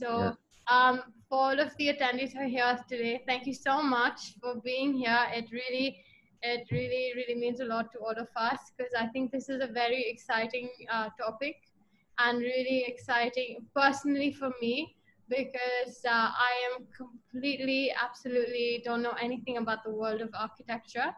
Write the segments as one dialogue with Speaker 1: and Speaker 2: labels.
Speaker 1: So, yeah. um, for all of the attendees who are here today, thank you so much for being here. It really, it really, really means a lot to all of us because I think this is a very exciting uh, topic and really exciting personally for me because uh, I am completely, absolutely don't know anything about the world of architecture.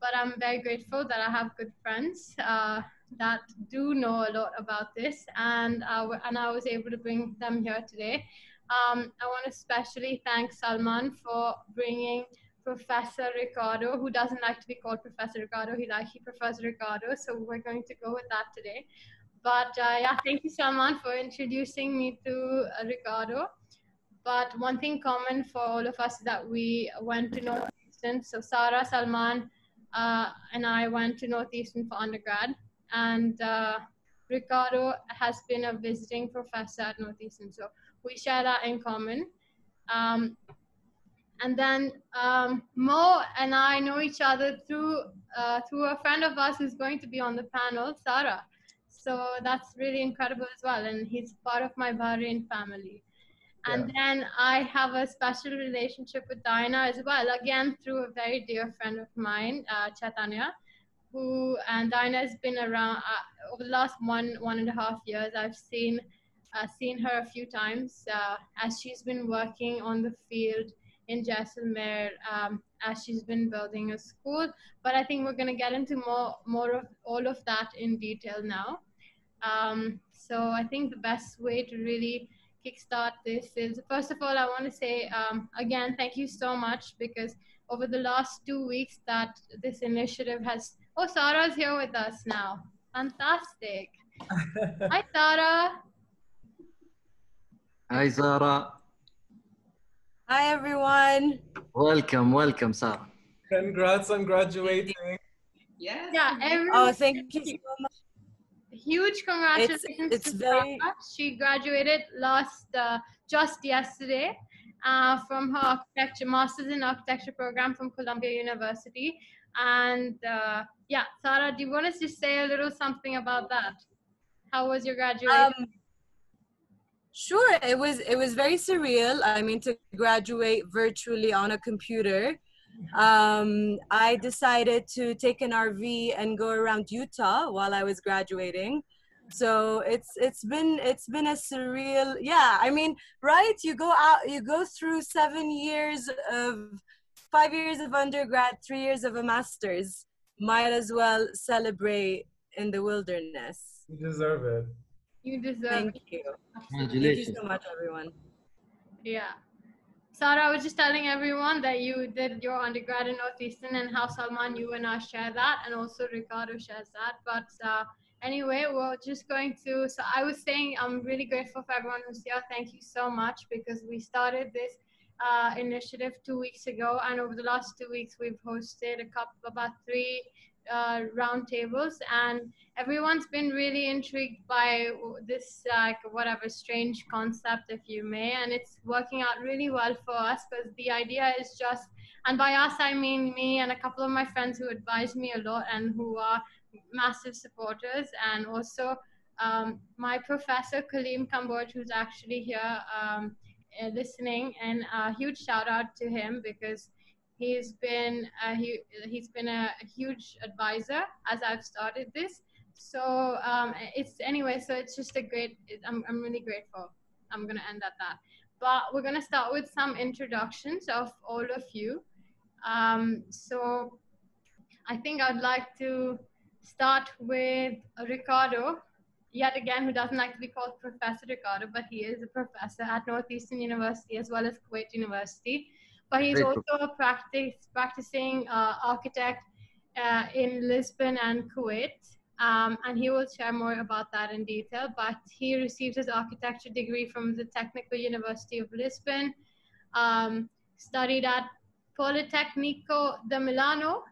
Speaker 1: But I'm very grateful that I have good friends uh, that do know a lot about this, and uh, and I was able to bring them here today. Um, I want to especially thank Salman for bringing Professor Ricardo, who doesn't like to be called Professor Ricardo. He like he prefers Ricardo, so we're going to go with that today. But uh, yeah, thank you, Salman, for introducing me to uh, Ricardo. But one thing common for all of us is that we went to Northeastern. So Sara, Salman, uh, and I went to Northeastern for undergrad. And uh, Ricardo has been a visiting professor at Northeastern. So we share that in common. Um, and then um, Mo and I know each other through uh, through a friend of us who's going to be on the panel, Sara. So that's really incredible as well. And he's part of my Bahrain family. And yeah. then I have a special relationship with Diana as well, again through a very dear friend of mine, uh, Chaitanya, who and Diana has been around uh, over the last one one and a half years. I've seen uh, seen her a few times uh, as she's been working on the field in Jaisalmer um, as she's been building a school. But I think we're going to get into more more of all of that in detail now. Um, so I think the best way to really kickstart this is first of all, I want to say um, again, thank you so much because over the last two weeks that this initiative has. Oh, Sara's here with us now. Fantastic. Hi, Sara.
Speaker 2: Hi, Sara.
Speaker 3: Hi, everyone.
Speaker 2: Welcome, welcome, Sara.
Speaker 4: Congrats on graduating.
Speaker 1: Yeah. Yeah. Everyone.
Speaker 3: Oh, thank you so much
Speaker 1: huge congratulations it's, it's to very... Sara. She graduated last uh, just yesterday uh, from her architecture master's in architecture program from Columbia University. And uh, yeah, Sara, do you want us to say a little something about that? How was your graduation? Um,
Speaker 3: sure, it was it was very surreal. I mean, to graduate virtually on a computer um, I decided to take an RV and go around Utah while I was graduating. So it's it's been it's been a surreal yeah I mean right you go out you go through seven years of five years of undergrad three years of a master's might as well celebrate in the wilderness.
Speaker 4: You deserve it.
Speaker 1: You deserve
Speaker 3: Thank
Speaker 1: it.
Speaker 3: you. Thank you so much everyone.
Speaker 1: Yeah. Sara, I was just telling everyone that you did your undergrad in Northeastern and how Salman, you and I share that, and also Ricardo shares that. But uh, anyway, we're just going to. So I was saying I'm really grateful for everyone who's here. Thank you so much because we started this uh, initiative two weeks ago, and over the last two weeks, we've hosted a couple, about three uh, roundtables, and everyone's been really intrigued by this, like whatever strange concept, if you may, and it's working out really well for us because the idea is just, and by us I mean me and a couple of my friends who advise me a lot and who are massive supporters, and also um, my professor Kaleem Kamboj, who's actually here um, listening, and a huge shout out to him because He's been a, he, he's been a, a huge advisor as I've started this. So um, it's anyway. So it's just a great. I'm I'm really grateful. I'm gonna end at that. But we're gonna start with some introductions of all of you. Um, so I think I'd like to start with Ricardo, yet again, who doesn't like to be called Professor Ricardo, but he is a professor at Northeastern University as well as Kuwait University but he's Very also a practice, practicing uh, architect uh, in Lisbon and Kuwait. Um, and he will share more about that in detail. But he received his architecture degree from the Technical University of Lisbon, um, studied at Politecnico de Milano,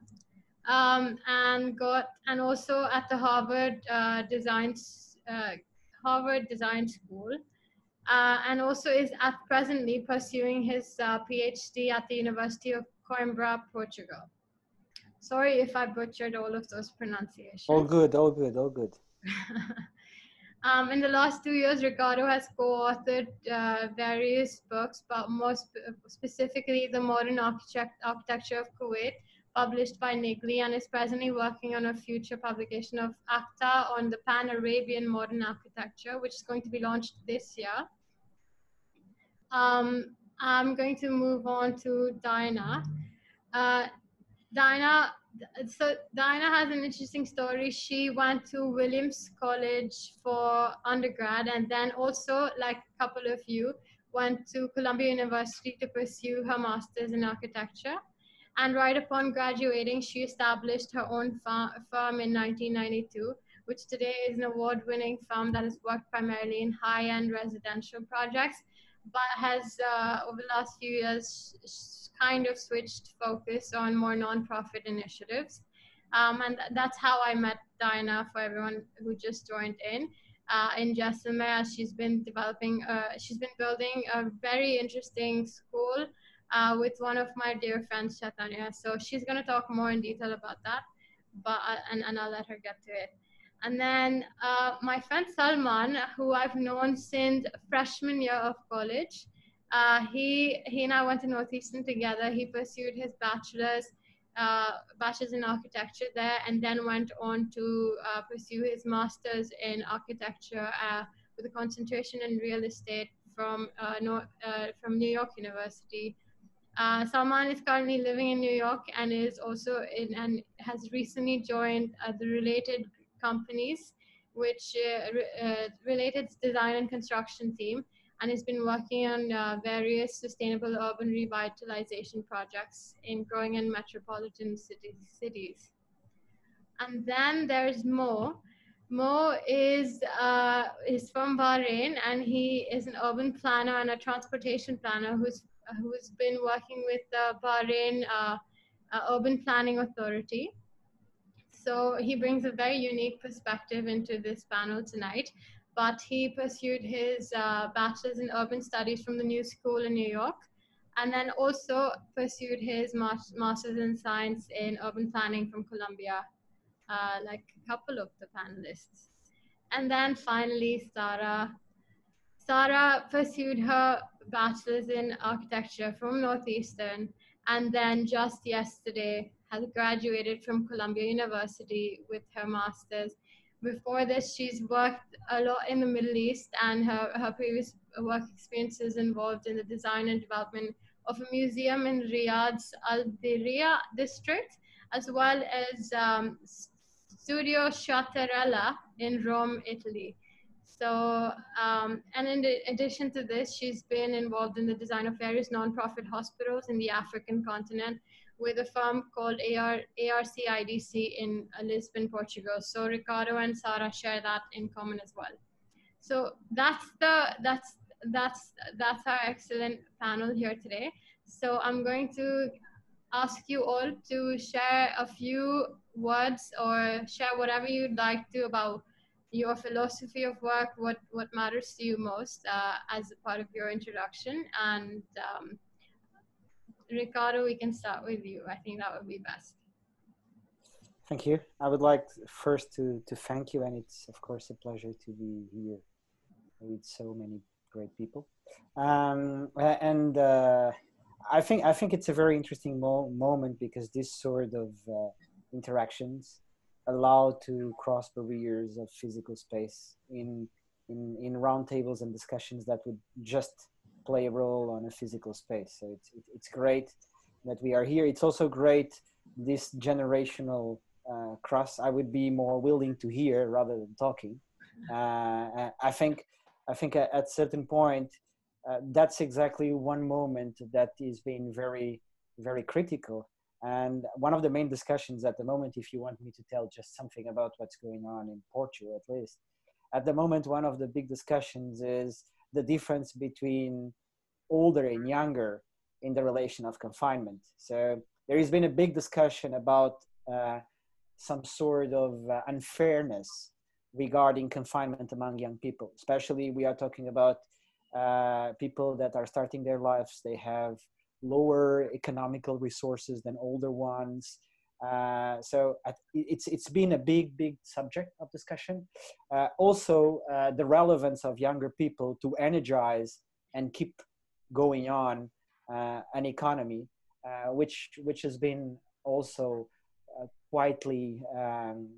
Speaker 1: um, and got and also at the Harvard uh, Design uh, Harvard Design School uh, and also is at presently pursuing his uh, PhD at the University of Coimbra, Portugal. Sorry if I butchered all of those pronunciations.
Speaker 5: All good, all good, all good.
Speaker 1: Um, in the last two years, Ricardo has co-authored uh, various books, but most sp- specifically, The Modern Architect- Architecture of Kuwait, published by Niggli, and is presently working on a future publication of ACTA on the Pan-Arabian Modern Architecture, which is going to be launched this year. Um, I'm going to move on to Diana. Uh, Diana, so Diana has an interesting story. She went to Williams College for undergrad, and then also, like a couple of you, went to Columbia University to pursue her master's in architecture. And right upon graduating, she established her own firm in 1992, which today is an award winning firm that has worked primarily in high end residential projects, but has, uh, over the last few years, kind of switched focus on more nonprofit initiatives. Um, and th- that's how I met Diana for everyone who just joined in. Uh, in Jaisalmer, she's been developing, uh, she's been building a very interesting school uh, with one of my dear friends, Chaitanya. So she's going to talk more in detail about that, but uh, and, and I'll let her get to it. And then uh, my friend Salman, who I've known since freshman year of college, uh, he he and I went to Northeastern together. He pursued his bachelor's uh, bachelor's in architecture there, and then went on to uh, pursue his master's in architecture uh, with a concentration in real estate from no, uh, from New York University. Uh, Salman is currently living in New York and is also in and has recently joined uh, the related companies, which uh, uh, related design and construction team, and has been working on uh, various sustainable urban revitalization projects in growing and metropolitan cities. cities. And then there's Mo. Mo is uh, is from Bahrain, and he is an urban planner and a transportation planner who's who's been working with the Bahrain uh, uh, Urban Planning Authority. So he brings a very unique perspective into this panel tonight. But he pursued his uh, bachelor's in urban studies from the New School in New York, and then also pursued his mas- master's in science in urban planning from Columbia, uh, like a couple of the panelists. And then finally, Sara. Sara pursued her bachelor's in architecture from Northeastern and then just yesterday has graduated from Columbia University with her master's. Before this, she's worked a lot in the Middle East, and her, her previous work experiences involved in the design and development of a museum in Riyadh's Al Diriyah district, as well as um, Studio Sciattarella in Rome, Italy. So, um, and in addition to this, she's been involved in the design of various nonprofit hospitals in the African continent with a firm called AR, ARCIDC in Lisbon, Portugal. So Ricardo and Sara share that in common as well. So that's the that's that's that's our excellent panel here today. So I'm going to ask you all to share a few words or share whatever you'd like to about your philosophy of work, what, what matters to you most uh, as a part of your introduction. And um, Ricardo, we can start with you. I think that would be best.
Speaker 5: Thank you. I would like first to, to thank you, and it's of course a pleasure to be here with so many great people. Um, and uh, I think I think it's a very interesting mo- moment because this sort of uh, interactions allow to cross barriers of physical space in in in roundtables and discussions that would just play a role on a physical space. So it's it's great that we are here. It's also great this generational uh, cross. I would be more willing to hear rather than talking. Uh, I think I think at, at certain point uh, that's exactly one moment that is being very very critical and one of the main discussions at the moment, if you want me to tell just something about what's going on in Portugal, at least, at the moment, one of the big discussions is the difference between older and younger in the relation of confinement. So there has been a big discussion about uh, some sort of uh, unfairness regarding confinement among young people. Especially, we are talking about uh, people that are starting their lives. They have lower economical resources than older ones. Uh, so it's it's been a big big subject of discussion. Uh, also, uh, the relevance of younger people to energize and keep going on uh, an economy, uh, which which has been also quietly um,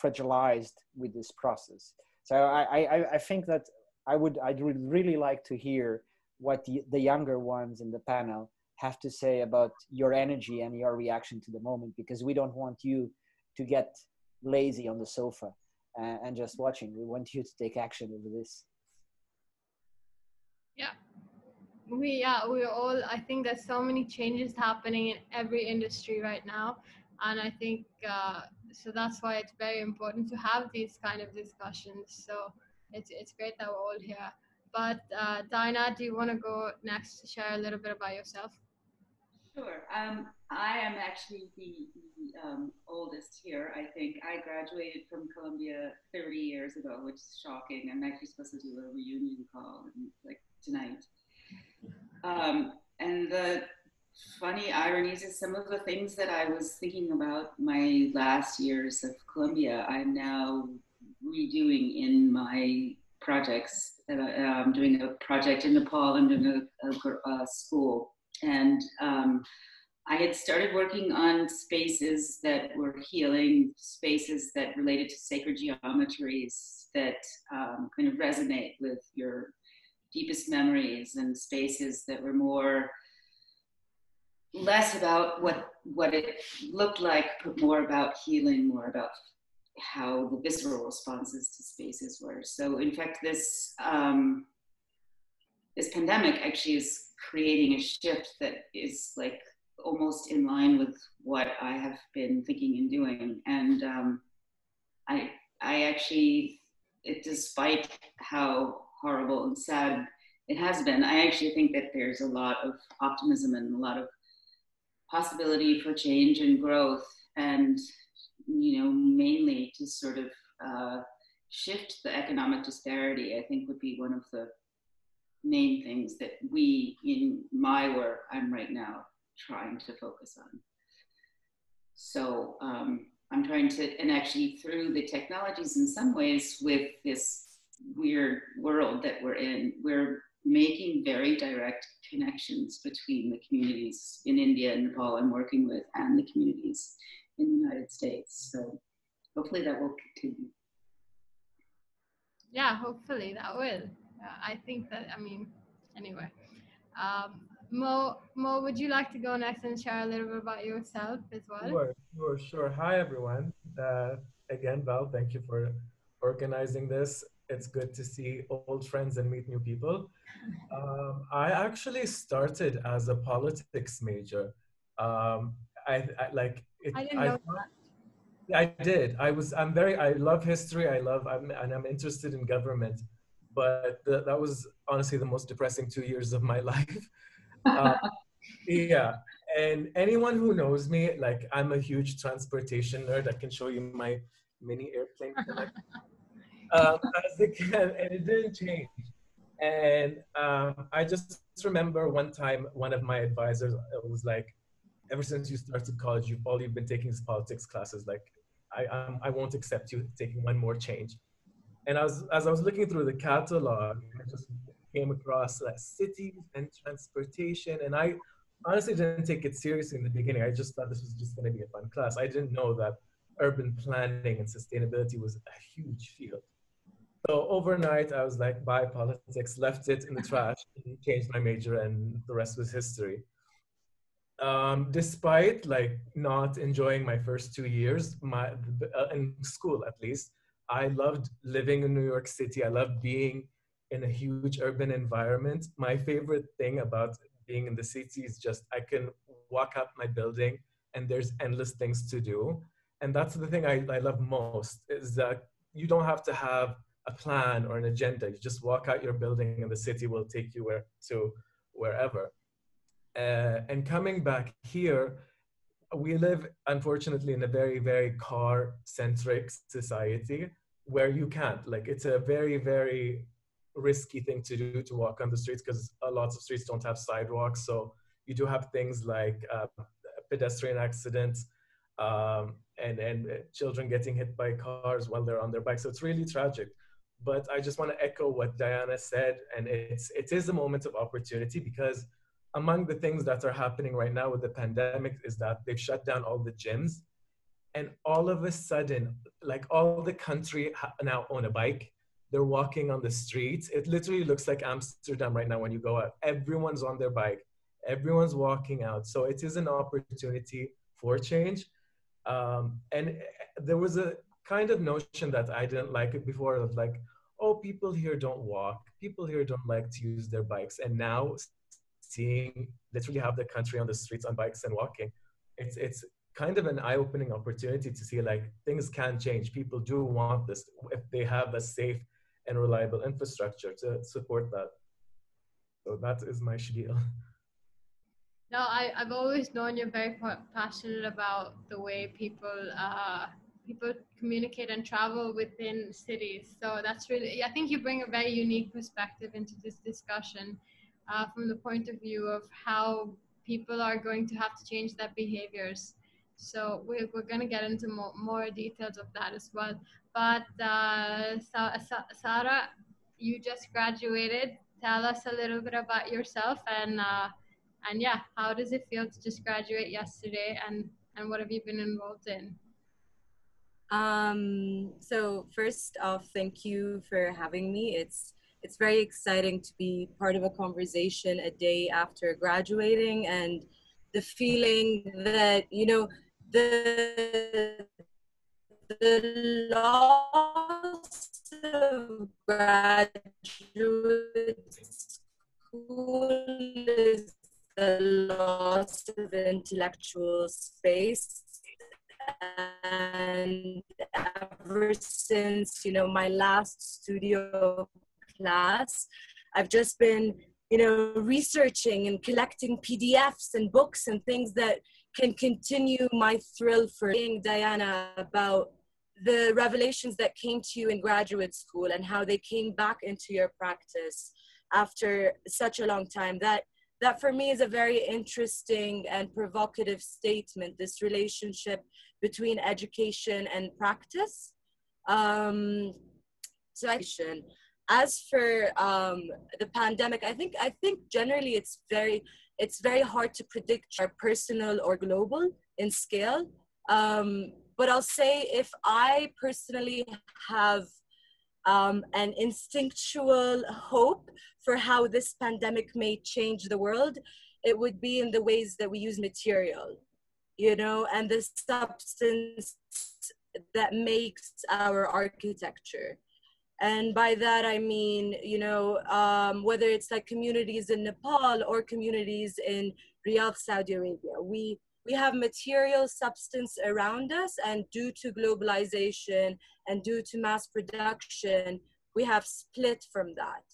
Speaker 5: fragilized with this process. So I, I I think that I would I'd really like to hear what the, the younger ones in the panel have to say about your energy and your reaction to the moment because we don't want you to get lazy on the sofa and, and just watching. We want you to take action over this.
Speaker 1: Yeah. We yeah we're all i think there's so many changes happening in every industry right now and i think uh, so that's why it's very important to have these kind of discussions. So it's it's great that we're all here. But uh, Diana, do you want to go next to share a little bit about yourself?
Speaker 6: Sure. Um, I am actually the, the um, oldest here. I think I graduated from Columbia 30 years ago, which is shocking. I'm actually supposed to do a reunion call like tonight. Um, and the funny ironies is some of the things that I was thinking about my last years of Columbia, I'm now redoing in my projects. Uh, I'm doing a project in Nepal. I'm doing a, a, a school and um, I had started working on spaces that were healing, spaces that related to sacred geometries that um, kind of resonate with your deepest memories, and spaces that were more less about what what it looked like, but more about healing, more about how the visceral responses to spaces were. So, in fact, this um, this pandemic actually is creating a shift that is like almost in line with what I have been thinking and doing. And um, I, I actually, it, despite how horrible and sad it has been, I actually think that there's a lot of optimism and a lot of possibility for change and growth. And, you know, mainly to sort of uh, shift the economic disparity, I think would be one of the main things that we in my work I'm right now trying to focus on. So um, I'm trying to, and actually through the technologies in some ways with this weird world that we're in, we're making very direct connections between the communities in India and Nepal I'm working with and the communities in the United States. So hopefully that will continue.
Speaker 1: Yeah, hopefully that will. I think that, I mean, anyway. Um, Mo, Mo, would you like to go next and share a little bit about yourself as well?
Speaker 4: Sure, sure, sure. Hi, everyone. Uh, again, Val, thank you for organizing this. It's good to see old friends and meet new people. Um, I actually started as a politics major. Um, I, I, like
Speaker 1: it, I didn't know I, that.
Speaker 4: I did. I was. I'm very. I love history. I love. I'm, and I'm interested in government but the, that was honestly the most depressing two years of my life. Uh, yeah, and anyone who knows me, like I'm a huge transportation nerd. I can show you my mini airplane. um, as it can, and it didn't change. And um, I just remember one time, one of my advisors was like, "Ever since you started college, you've all you've been taking is politics classes. Like, I um, I won't accept you taking one more change." And as, as I was looking through the catalog, I just came across like cities and transportation. And I honestly didn't take it seriously in the beginning. I just thought this was just going to be a fun class. I didn't know that urban planning and sustainability was a huge field. So overnight, I was like, bye politics, left it in the trash, changed my major, and the rest was history. Um, despite like not enjoying my first two years, my uh, in school at least, I loved living in New York City. I loved being in a huge urban environment. My favorite thing about being in the city is just I can walk up my building and there's endless things to do. And that's the thing I, I love most is that you don't have to have a plan or an agenda. You just walk out your building and the city will take you where to wherever. Uh, and coming back here, we live unfortunately in a very very car centric society where you can't like it's a very very risky thing to do to walk on the streets because a lot of streets don't have sidewalks so you do have things like uh, pedestrian accidents um, and and children getting hit by cars while they're on their bikes. So it's really tragic. But I just want to echo what Diana said, and it's it is a moment of opportunity because among the things that are happening right now with the pandemic is that they've shut down all the gyms, and all of a sudden, like all the country now own a bike. They're walking on the streets. It literally looks like Amsterdam right now when you go out. Everyone's on their bike. Everyone's walking out. So it is an opportunity for change um, and there was a kind of notion that I didn't like it before of like, oh, people here don't walk, people here don't like to use their bikes. And now seeing literally have the country on the streets on bikes and walking, it's it's kind of an eye-opening opportunity to see like things can change. People do want this if they have a safe and reliable infrastructure to support that. So that is my spiel.
Speaker 1: No, I, I've always known you're very passionate about the way people uh, people communicate and travel within cities. So that's really, I think you bring a very unique perspective into this discussion uh, from the point of view of how people are going to have to change their behaviors. So we're, we're going to get into more, more details of that as well. But uh, Sa- Sa- Sara, you just graduated. Tell us a little bit about yourself and uh, and yeah, how does it feel to just graduate yesterday and, and what have you been involved in?
Speaker 3: Um, so first off, thank you for having me. It's it's very exciting to be part of a conversation a day after graduating and the feeling that you know the the loss of graduate school is the loss of intellectual space. And ever since you know my last studio class. I've just been you know researching and collecting pdfs and books and things that can continue my thrill for being diana about the revelations that came to you in graduate school and how they came back into your practice after such a long time. That that for me is a very interesting and provocative statement this relationship between education and practice. Um, so as for um, the pandemic i think i think generally it's very it's very hard to predict our personal or global in scale um, but i'll say if i personally have um, an instinctual hope for how this pandemic may change the world, it would be in the ways that we use material, you know, and the substance that makes our architecture. And by that, I mean, you know, um, whether it's like communities in Nepal or communities in Riyadh, Saudi Arabia, we we have material substance around us and due to globalization and due to mass production we have split from that.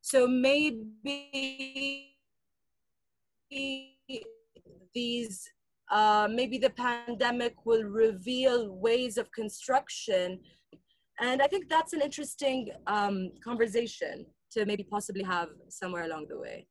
Speaker 3: So maybe these uh, maybe the pandemic will reveal ways of construction and i think that's an interesting um, conversation to maybe possibly have somewhere along the way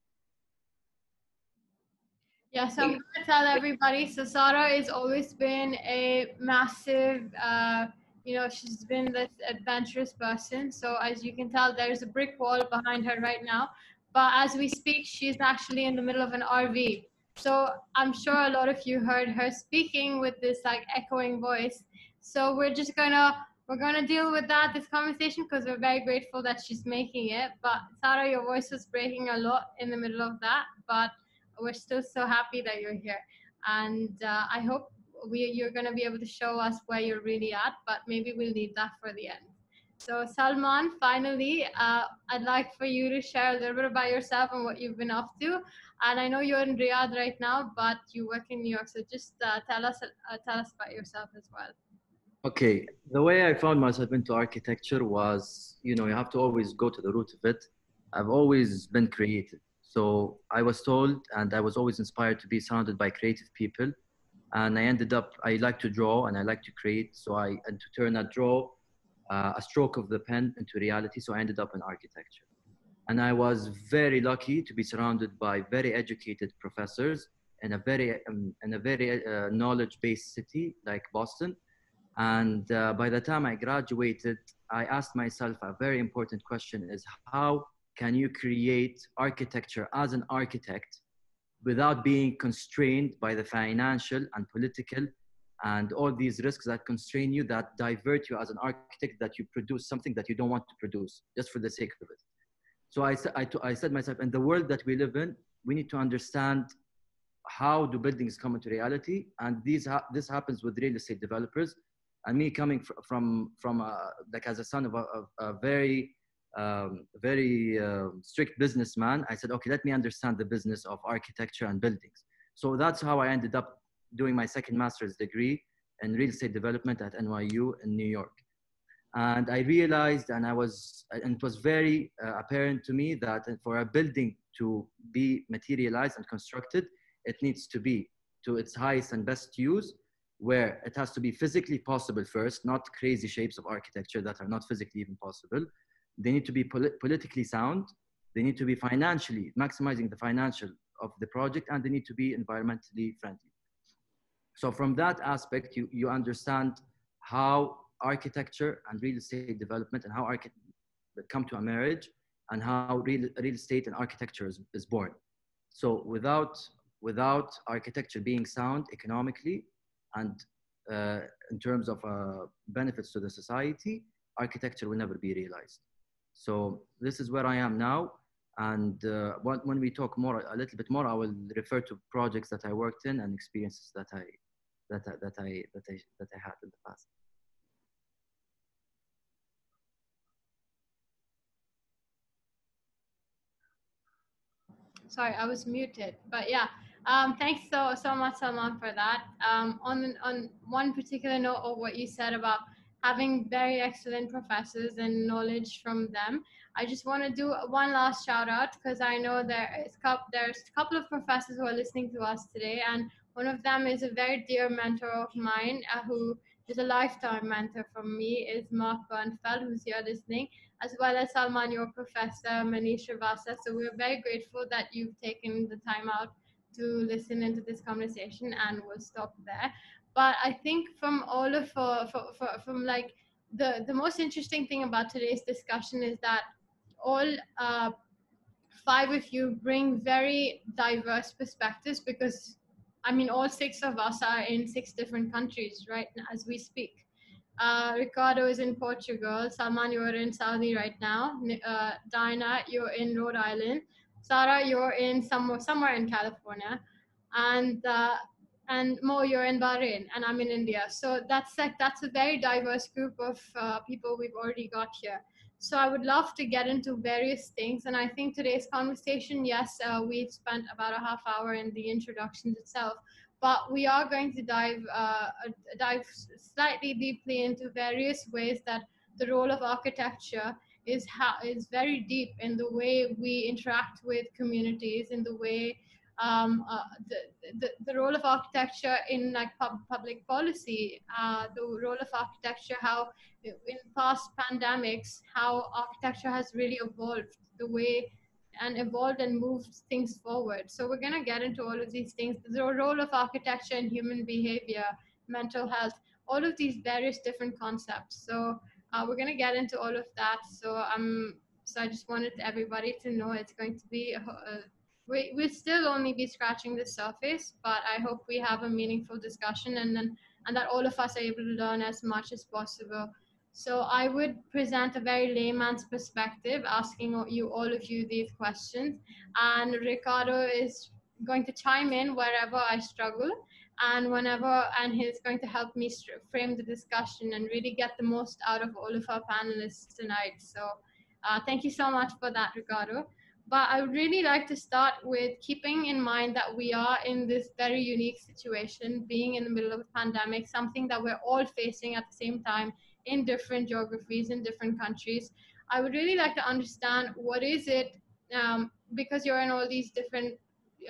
Speaker 1: yeah, so I'm going to tell everybody. So Sara has always been a massive, uh, you know, she's been this adventurous person. So as you can tell, there's a brick wall behind her right now. But as we speak, she's actually in the middle of an RV. So I'm sure a lot of you heard her speaking with this like echoing voice. So we're just gonna we're gonna deal with that this conversation because we're very grateful that she's making it. But Sara, your voice was breaking a lot in the middle of that, but we're still so happy that you're here. And uh, I hope we, you're going to be able to show us where you're really at, but maybe we'll need that for the end. So Salman, finally, uh, I'd like for you to share a little bit about yourself and what you've been up to. And I know you're in Riyadh right now, but you work in New York, so just uh, tell us uh, tell us about yourself as well.
Speaker 2: Okay, the way I found myself into architecture was, you know, you have to always go to the root of it. I've always been creative. So I was told, and I was always inspired to be surrounded by creative people. And I ended up, I like to draw and I like to create. So I, and to turn a draw, uh, a stroke of the pen into reality. So I ended up in architecture. And I was very lucky to be surrounded by very educated professors in a very um, in a very uh, knowledge-based city like Boston. And uh, by the time I graduated, I asked myself a very important question: is how can you create architecture as an architect without being constrained by the financial and political and all these risks that constrain you that divert you as an architect that you produce something that you don't want to produce just for the sake of it? So I, I, I said myself in the world that we live in we need to understand how do buildings come into reality? And these ha- this happens with real estate developers and me coming fr- from from a, like as a son of a, of a very um, very uh, strict businessman i said okay let me understand the business of architecture and buildings. So that's how i ended up doing my second master's degree in real estate development at nyu in new york. And i realized and i was and it was very uh, apparent to me that for a building to be materialized and constructed it needs to be to its highest and best use where it has to be physically possible first not crazy shapes of architecture that are not physically even possible. They need to be polit- politically sound. They need to be financially maximizing the financial of the project and they need to be environmentally friendly. So from that aspect you, you understand how architecture and real estate development and how archi- come to a marriage and how real, real estate and architecture is, is born. So without without architecture being sound economically and uh, in terms of uh, benefits to the society architecture will never be realized so this is where i am now and uh, when, we talk more a little bit more i will refer to projects that i worked in and experiences that i that I, that I that I that I had in the past.
Speaker 1: Sorry, I was muted. But yeah, um, thanks so so much, Salman, for that. Um, on on one particular note of what you said about having very excellent professors and knowledge from them, I just want to do one last shout out because I know there is there's a couple of professors who are listening to us today, and one of them is a very dear mentor of mine uh, who is a lifetime mentor from me is Mark Bernfeld, who's here listening, as well as Salman, your professor, Manish Srivastava. So we're very grateful that you've taken the time out to listen into this conversation and we'll stop there. But I think from all of, uh, for, for, from like, the, the most interesting thing about today's discussion is that all uh, five of you bring very diverse perspectives because I mean, all six of us are in six different countries right as we speak. Uh, Ricardo is in Portugal. Salman, you're in Saudi right now. Uh, Diana, you're in Rhode Island. Sara, you're in somewhere somewhere in California, and uh, and Mo, you're in Bahrain, and I'm in India. So that's like that's a very diverse group of uh, people we've already got here. So I would love to get into various things, and I think today's conversation, yes, uh, we've spent about a half hour in the introductions itself, but we are going to dive uh, dive slightly deeply into various ways that the role of architecture is ha- is very deep in the way we interact with communities, in the way um, uh, the, the, the role of architecture in like pub, public policy, uh, the role of architecture, how in past pandemics, how architecture has really evolved the way and evolved and moved things forward. So we're gonna get into all of these things, the role of architecture in human behavior, mental health, all of these various different concepts. So uh, we're gonna get into all of that. So I'm so I just wanted everybody to know it's going to be a, a we, we'll still only be scratching the surface, but I hope we have a meaningful discussion and then and that all of us are able to learn as much as possible. So I would present a very layman's perspective, asking you all of you these questions, and Ricardo is going to chime in wherever I struggle, and whenever and he's going to help me frame the discussion and really get the most out of all of our panelists tonight. So uh, thank you so much for that, Ricardo. But I would really like to start with keeping in mind that we are in this very unique situation, being in the middle of a pandemic, something that we're all facing at the same time in different geographies, in different countries. I would really like to understand what is it, um, because you're in all these different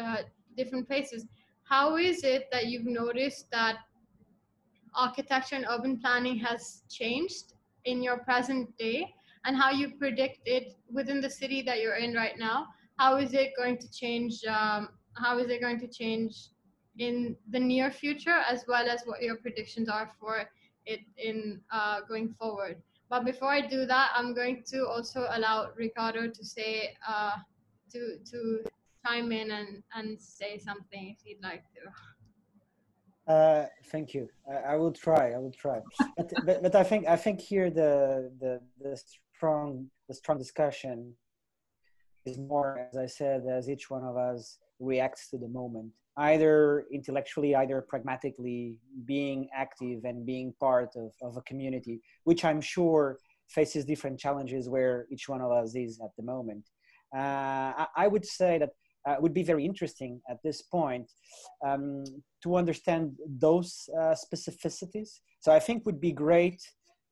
Speaker 1: uh, different places. How is it that you've noticed that architecture and urban planning has changed in your present day? and how you predict it within the city that you're in right now how is it going to change um, how is it going to change in the near future, as well as what your predictions are for it in uh, going forward. But before I do that, I'm going to also allow Ricardo to say uh, to to chime in and, and say something if you'd like to.
Speaker 5: Uh, thank you. I, I, will try. I will try. But, but, but I think I think here the the the strong the strong discussion is more, as I said, as each one of us reacts to the moment, either intellectually, either pragmatically, being active and being part of, of a community, which I'm sure faces different challenges where each one of us is at the moment. Uh, I, I, would say that uh, would be very interesting at this point um, to understand those uh, specificities. So I think would be great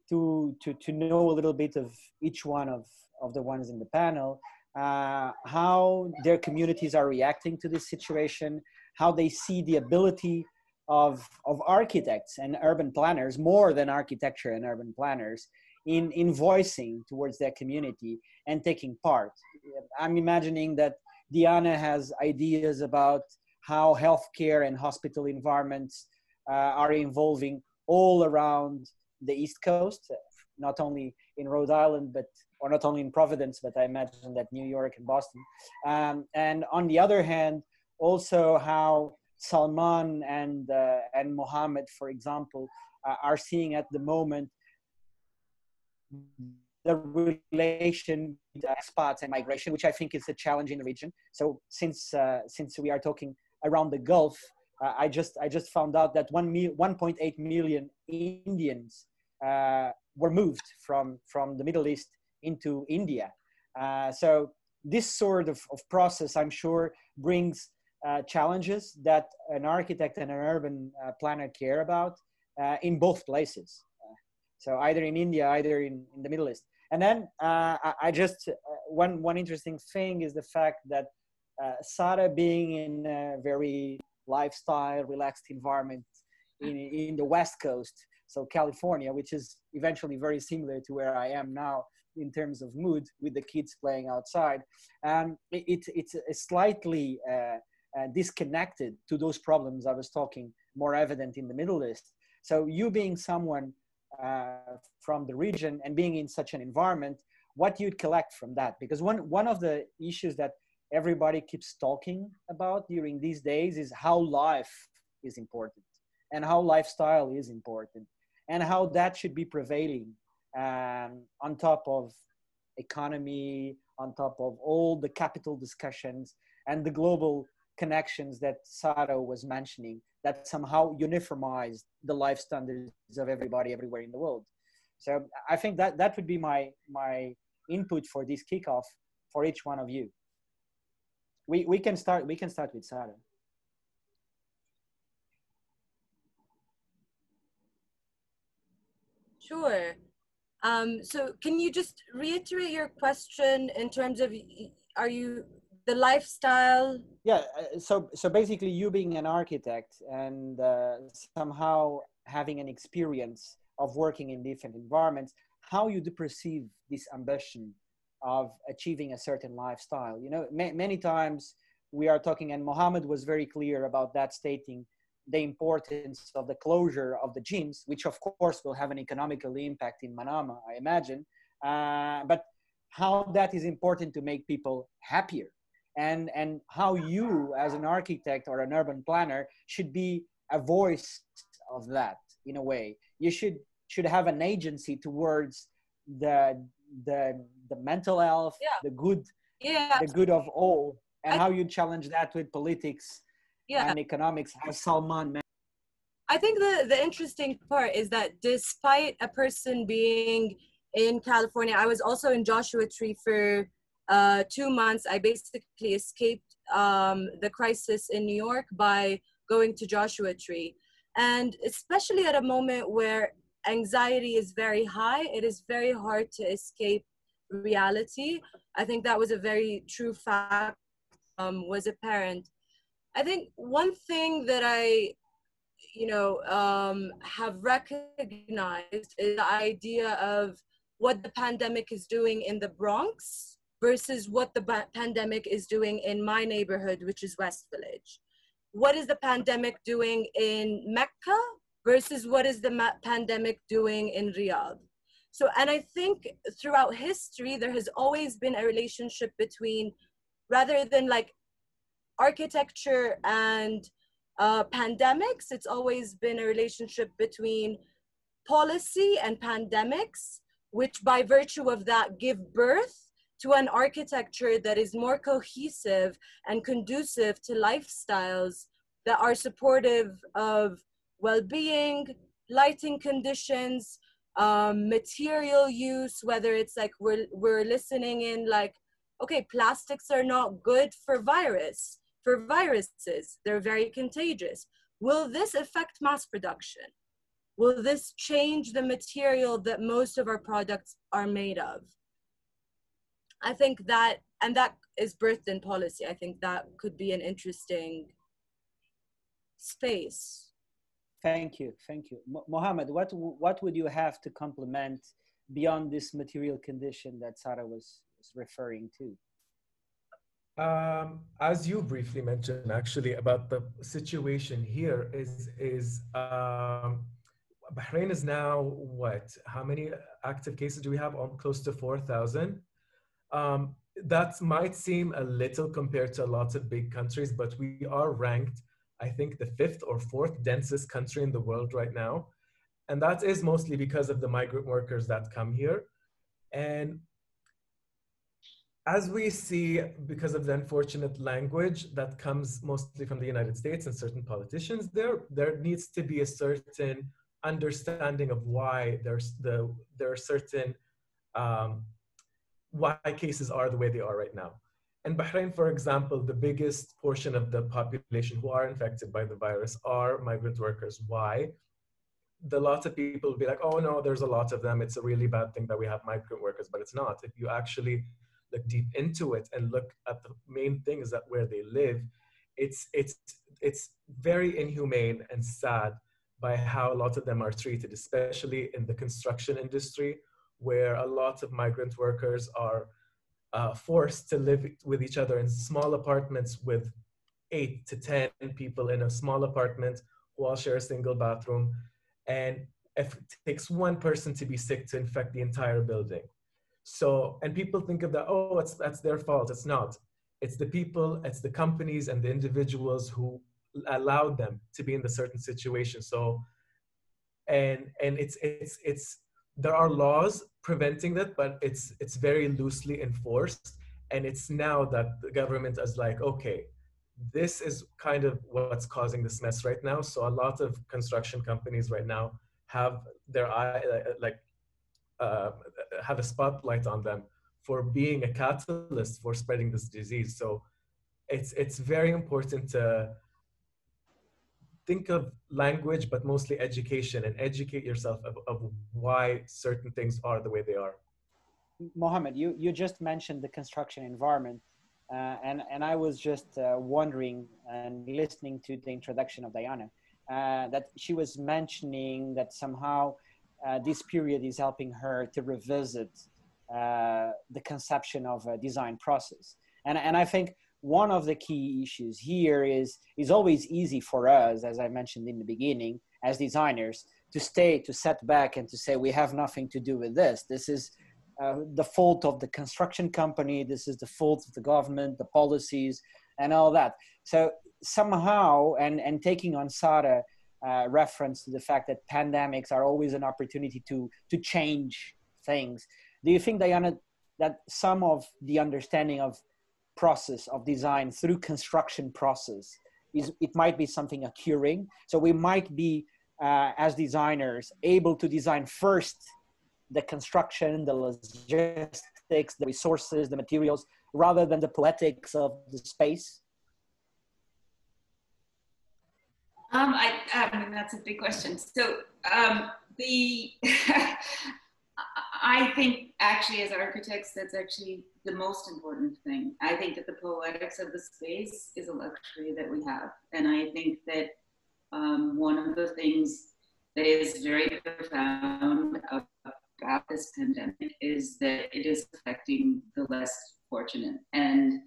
Speaker 5: to, to, to know a little bit of each one of, of the ones in the panel uh, how their communities are reacting to this situation, how they see the ability of, of architects and urban planners, more than architecture and urban planners, in, in voicing towards their community and taking part. I'm imagining that Diana has ideas about how healthcare and hospital environments uh, are evolving all around the East Coast, not only in Rhode Island, but or not only in Providence, but I imagine that New York and Boston. Um, and on the other hand, also how Salman and uh, and Mohammed, for example, uh, are seeing at the moment the relation with expats and migration, which I think is a challenge in the region. So since uh, since we are talking around the Gulf, uh, I just I just found out that one 1.8 million Indians uh, were moved from from the Middle East into India. Uh, so this sort of, of process, I'm sure, brings uh, challenges that an architect and an urban uh, planner care about in both places. So either in India, either in, in the Middle East. And then uh, I, I, just, one, one interesting thing is the fact that Sara being in a very lifestyle, relaxed environment in, in the West Coast, so California, which is eventually very similar to where I am now in terms of mood with the kids playing outside. Um, it, it's slightly uh, uh, disconnected to those problems I was talking more evident in the Middle East. So you being someone uh, from the region and being in such an environment, what you'd collect from that? Because one, one of the issues that everybody keeps talking about during these days is how life is important and how lifestyle is important and how that should be prevailing um, on top of economy, on top of all the capital discussions and the global connections that Sara was mentioning that somehow uniformize the life standards of everybody everywhere in the world. So I think that that would be my my input for this kickoff for each one of you. We we can start we can start with Sara.
Speaker 3: Sure. Um, so can you just reiterate your question in terms of, are you the lifestyle?
Speaker 5: Yeah, uh, so, so basically you being an architect and uh, somehow having an experience of working in different environments, how you do perceive this ambition of achieving a certain lifestyle. You know, ma- many times we are talking, and Mohammed was very clear about that, stating the importance of the closure of the gyms, which of course will have an economical impact in Manama, I imagine, uh, but how that is important to make people happier and, and how you as an architect or an urban planner should be a voice of that in a way. You should, should have an agency towards the, the, the mental health,
Speaker 3: yeah.
Speaker 5: the good,
Speaker 3: yeah.
Speaker 5: the good of all, and I, how you challenge that with politics
Speaker 3: yeah.
Speaker 5: and economics as Salman
Speaker 3: I think the, the interesting part is that despite a person being in California, I was also in Joshua Tree for uh, two months. I basically escaped um, the crisis in New York by going to Joshua Tree. And especially at a moment where anxiety is very high, it is very hard to escape reality. I think that was a very true fact, um, was apparent I think one thing that I, you know, um, have recognized is the idea of what the pandemic is doing in the Bronx versus what the pandemic is doing in my neighborhood, which is West Village. what is the pandemic doing in Mecca versus what is the pandemic doing in Riyadh. So, and I think throughout history, there has always been a relationship between, rather than like architecture and uh, pandemics, it's always been a relationship between policy and pandemics, which by virtue of that give birth to an architecture that is more cohesive and conducive to lifestyles that are supportive of well-being, lighting conditions, um, material use, whether it's like we're, we're listening in like, okay, plastics are not good for virus, for viruses. They're very contagious. Will this affect mass production? Will this change the material that most of our products are made of? I think that, and that is birthed in policy. I think that could be an interesting space.
Speaker 5: Thank you, thank you. Mohammed, what, what would you have to complement beyond this material condition that Sara was, was referring to?
Speaker 4: Um, as you briefly mentioned, actually, about the situation here is is um, Bahrain is now what? How many active cases do we have? Um, close to four thousand. Um, that might seem a little compared to lots of big countries, but we are ranked, I think, the fifth or fourth densest country in the world right now, and that is mostly because of the migrant workers that come here, and as we see, because of the unfortunate language that comes mostly from the United States and certain politicians, there there needs to be a certain understanding of why there's the there are certain um, why cases are the way they are right now. In Bahrain, for example, the biggest portion of the population who are infected by the virus are migrant workers. Why? The lots of people will be like, oh no, there's a lot of them. It's a really bad thing that we have migrant workers, but it's not. If you actually look deep into it and look at the main things that where they live, it's it's it's very inhumane and sad by how a lot of them are treated, especially in the construction industry, where a lot of migrant workers are uh, forced to live with each other in small apartments with eight to 10 people in a small apartment who all share a single bathroom. And if it takes one person to be sick to infect the entire building. So, and people think of that, oh, it's, that's their fault. It's not. It's the people, it's the companies and the individuals who allowed them to be in the certain situation. So, and and it's it's it's there are laws preventing that, but it's it's very loosely enforced. And it's now that the government is like, okay, this is kind of what's causing this mess right now. So a lot of construction companies right now have their eye like uh, have a spotlight on them for being a catalyst for spreading this disease. So it's it's very important to think of language, but mostly education and educate yourself of, of why certain things are the way they are.
Speaker 5: Mohammed, you, you just mentioned the construction environment. Uh, and, and I was just uh, wondering and listening to the introduction of Diana uh, that she was mentioning that somehow uh, this period is helping her to revisit uh, the conception of a design process. And, and I think one of the key issues here is is always easy for us, as I mentioned in the beginning, as designers, to stay, to set back and to say we have nothing to do with this. This is uh, the fault of the construction company. This is the fault of the government, the policies, and all that. So somehow, and and taking on Sara uh, reference to the fact that pandemics are always an opportunity to to change things. Do you think, Diana, that some of the understanding of process of design through construction process is it might be something occurring? So we might be uh, as designers able to design first the construction, the logistics, the resources, the materials, rather than the poetics of the space
Speaker 6: Um, I, I mean, that's a big question. So um, the, I think actually as architects, that's actually the most important thing. I think that the poetics of the space is a luxury that we have. And I think that um, one of the things that is very profound about this pandemic is that it is affecting the less fortunate. And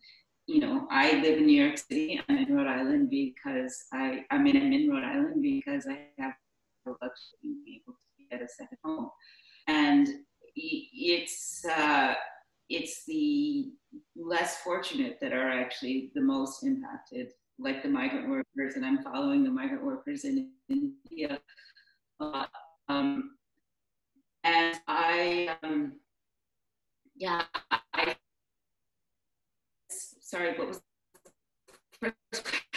Speaker 6: you know, I live in New York City. I'm in Rhode Island because I, I mean, I'm in Rhode Island because I have the luxury of being able to get a second home. And it's, uh, it's the less fortunate that are actually the most impacted, like the migrant workers, and I'm following the migrant workers in India. Uh, um, and I, um, yeah, I, sorry, what was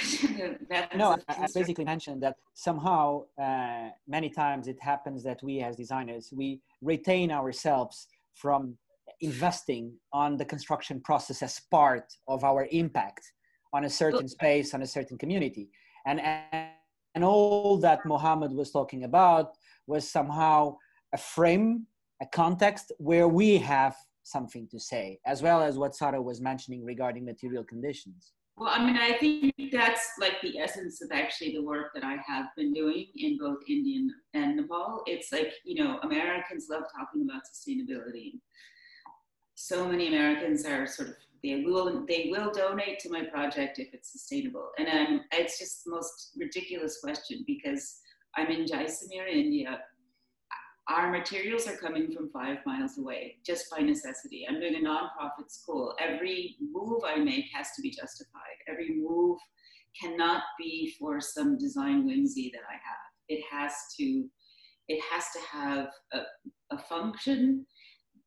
Speaker 5: no, I, I, basically mentioned that somehow uh, many times it happens that we as designers we retain ourselves from investing on the construction process as part of our impact on a certain space on a certain community. And and all that Mohammed was talking about was somehow a frame a context where we have something to say as well as what Sara was mentioning regarding material conditions
Speaker 6: well, I mean, I think that's like the essence of actually the work that I have been doing in both India and Nepal. It's like, you know, Americans love talking about sustainability so many Americans are sort of they will they will donate to my project if it's sustainable, and it's just the most ridiculous question because I'm in Jaisalmer, India. Our materials are coming from five miles away just by necessity. I'm doing a nonprofit school. Every move I make has to be justified. Every move cannot be for some design whimsy that I have. It has to it has to have a, a function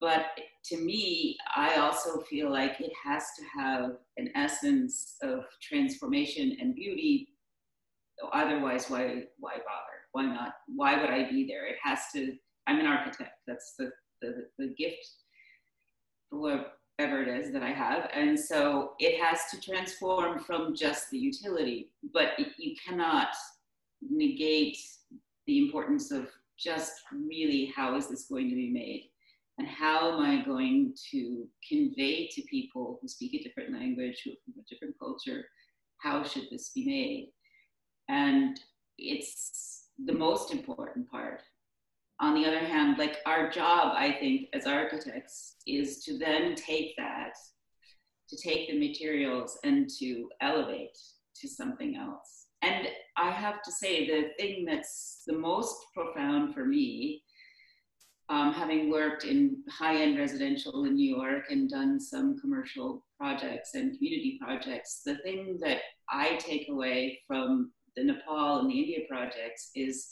Speaker 6: but to me, I also feel like it has to have an essence of transformation and beauty. Otherwise, why why bother? Why not? Why would I be there? It has to. I'm an architect. That's the the, the gift, whatever it is that I have, and so it has to transform from just the utility. But it, you cannot negate the importance of just really how is this going to be made and how am I going to convey to people who speak a different language, who from a different culture, how should this be made? And it's the most important part. On the other hand, like our job, I think, as architects, is to then take that, to take the materials and to elevate to something else. And I have to say, the thing that's the most profound for me um, having worked in high-end residential in New York and done some commercial projects and community projects, the thing that I take away from the Nepal and the India projects is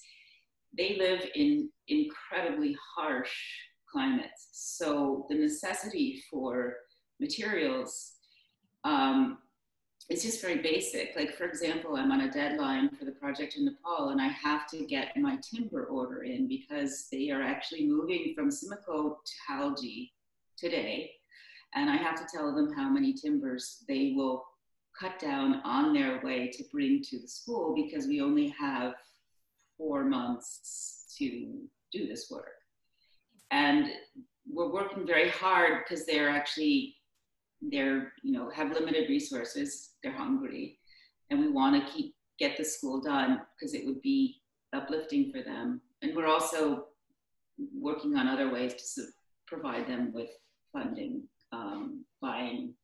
Speaker 6: they live in incredibly harsh climates. So the necessity for materials um, it's just very basic. Like, for example, I'm on a deadline for the project in Nepal and I have to get my timber order in because they are actually moving from Simikot to Halji today. And I have to tell them how many timbers they will cut down on their way to bring to the school because we only have four months to do this work. And we're working very hard because they're actually they're you know have limited resources. They're hungry. And we want to keep get the school done because it would be uplifting for them. And we're also working on other ways to provide them with funding um, buying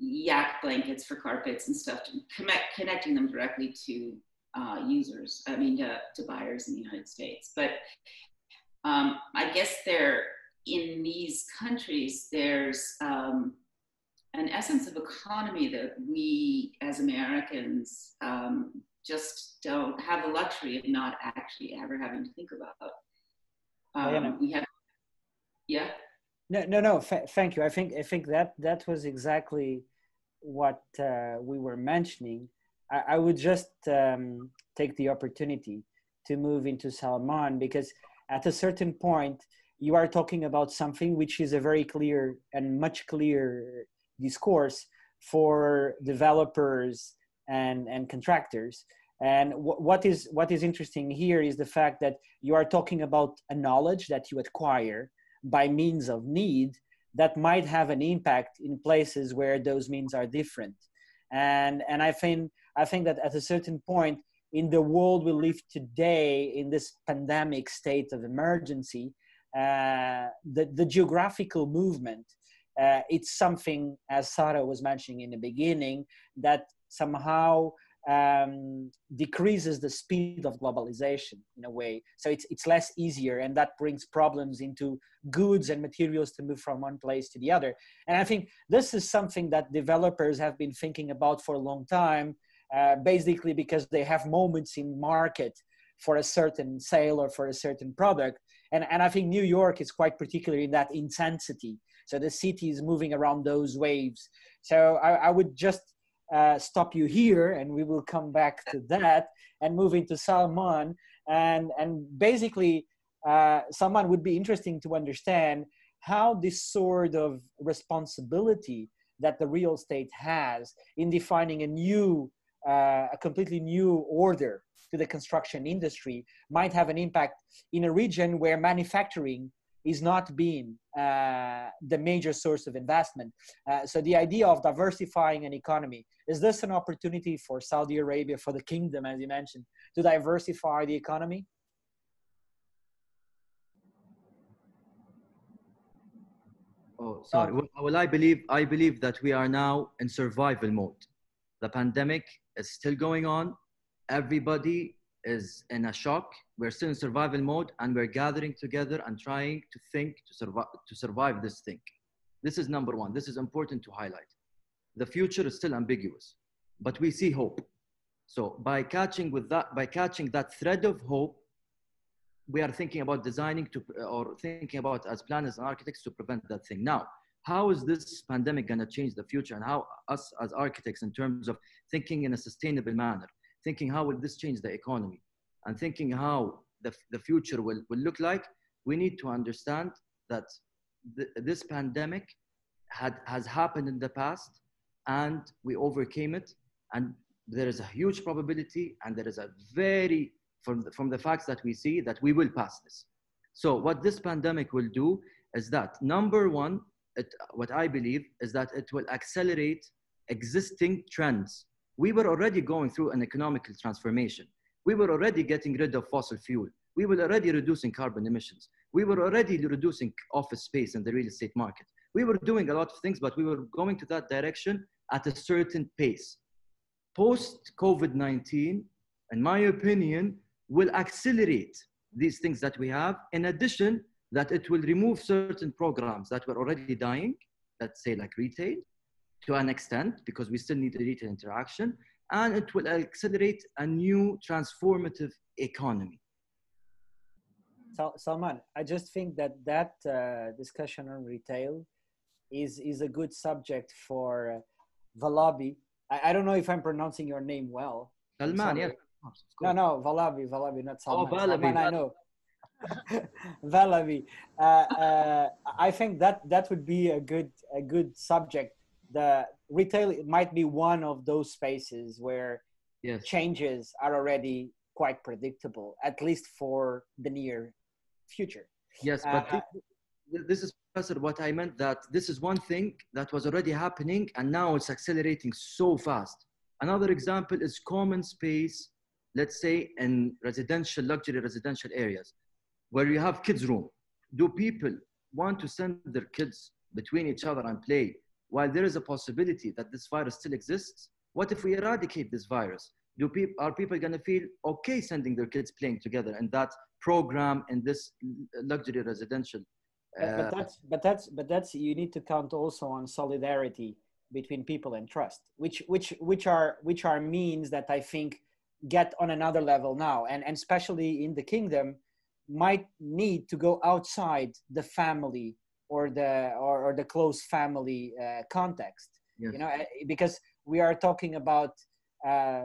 Speaker 6: yak blankets for carpets and stuff connect, connecting them directly to uh, users i mean to, to buyers in the united states but um, i guess they're in these countries, there's um, an essence of economy that we as Americans um, just don't have the luxury of not actually ever having to think about. Um, we have, yeah.
Speaker 5: No, no, no. F- thank you. I think I think that that was exactly what uh, we were mentioning. I, I would just um, take the opportunity to move into Salman because at a certain point you are talking about something which is a very clear and much clearer discourse for developers and, and contractors. And what is what is interesting here is the fact that you are talking about a knowledge that you acquire by means of need that might have an impact in places where those means are different. And and I think I think that at a certain point in the world we live today in this pandemic state of emergency, uh, the, the geographical movement uh, it's something, as Sara was mentioning in the beginning, that somehow um, decreases the speed of globalization in a way. So it's, it's less easier, and that brings problems into goods and materials to move from one place to the other. And I think this is something that developers have been thinking about for a long time, uh, basically because they have moments in market for a certain sale or for a certain product. And, and I think New York is quite particular in that intensity. So the city is moving around those waves. So I, I would just uh, stop you here and we will come back to that and move into Salman. And, and basically, uh, Salman would be interesting to understand how this sort of responsibility that the real estate has in defining a new, uh, a completely new order to the construction industry might have an impact in a region where manufacturing is not being uh, the major source of investment. Uh, so the idea of diversifying an economy, is this an opportunity for Saudi Arabia, for the kingdom, as you mentioned, to diversify the economy?
Speaker 2: Oh, sorry. Well, well, I believe I believe that we are now in survival mode. The pandemic is still going on. Everybody is in a shock. We're still in survival mode, and we're gathering together and trying to think to survive to survive this thing. This is number one. This is important to highlight. The future is still ambiguous, but we see hope. So by catching with that, by catching that thread of hope, we are thinking about designing to or thinking about as planners and architects to prevent that thing. Now, how is this pandemic going to change the future, and how us as architects, in terms of thinking in a sustainable manner, thinking how will this change the economy, and thinking how the, the future will, will look like, we need to understand that th- this pandemic had, has happened in the past and we overcame it. And there is a huge probability and there is a very, from the, from the facts that we see, that we will pass this. So what this pandemic will do is that number one, it, what I believe is that it will accelerate existing trends we were already going through an economical transformation. We were already getting rid of fossil fuel. We were already reducing carbon emissions. We were already reducing office space in the real estate market. We were doing a lot of things, but we were going to that direction at a certain pace. Post COVID 19, in my opinion, will accelerate these things that we have. In addition, that it will remove certain programs that were already dying, let's say like retail, to an extent because we still need the retail interaction and it will accelerate a new transformative economy.
Speaker 5: So, Salman, I just think that that uh, discussion on retail is is a good subject for uh, Valabi. I, I, don't know if I'm pronouncing your name well.
Speaker 2: Salman, yes.
Speaker 5: No, no, Valabi, Valabi, not Salman.
Speaker 2: Oh, Valabi.
Speaker 5: Salman, I know. Valabi. Uh, uh, I think that that would be a good a good subject the retail might be one of those spaces where yes. changes are already quite predictable, at least for the near future.
Speaker 2: Yes, but uh, this, this is Professor, what I meant that this is one thing that was already happening and now it's accelerating so fast. Another example is common space, let's say in residential, luxury residential areas where you have kids room. Do people want to send their kids between each other and play while there is a possibility that this virus still exists, what if we eradicate this virus? Do people, are people going to feel okay sending their kids playing together in that program in this luxury residential?
Speaker 5: Uh, but that's but that's but that's you need to count also on solidarity between people and trust, which which which are which are means that I think get on another level now, and and especially in the kingdom, might need to go outside the family or the or, or the close family uh, context yes. you know eh, because we are talking about uh,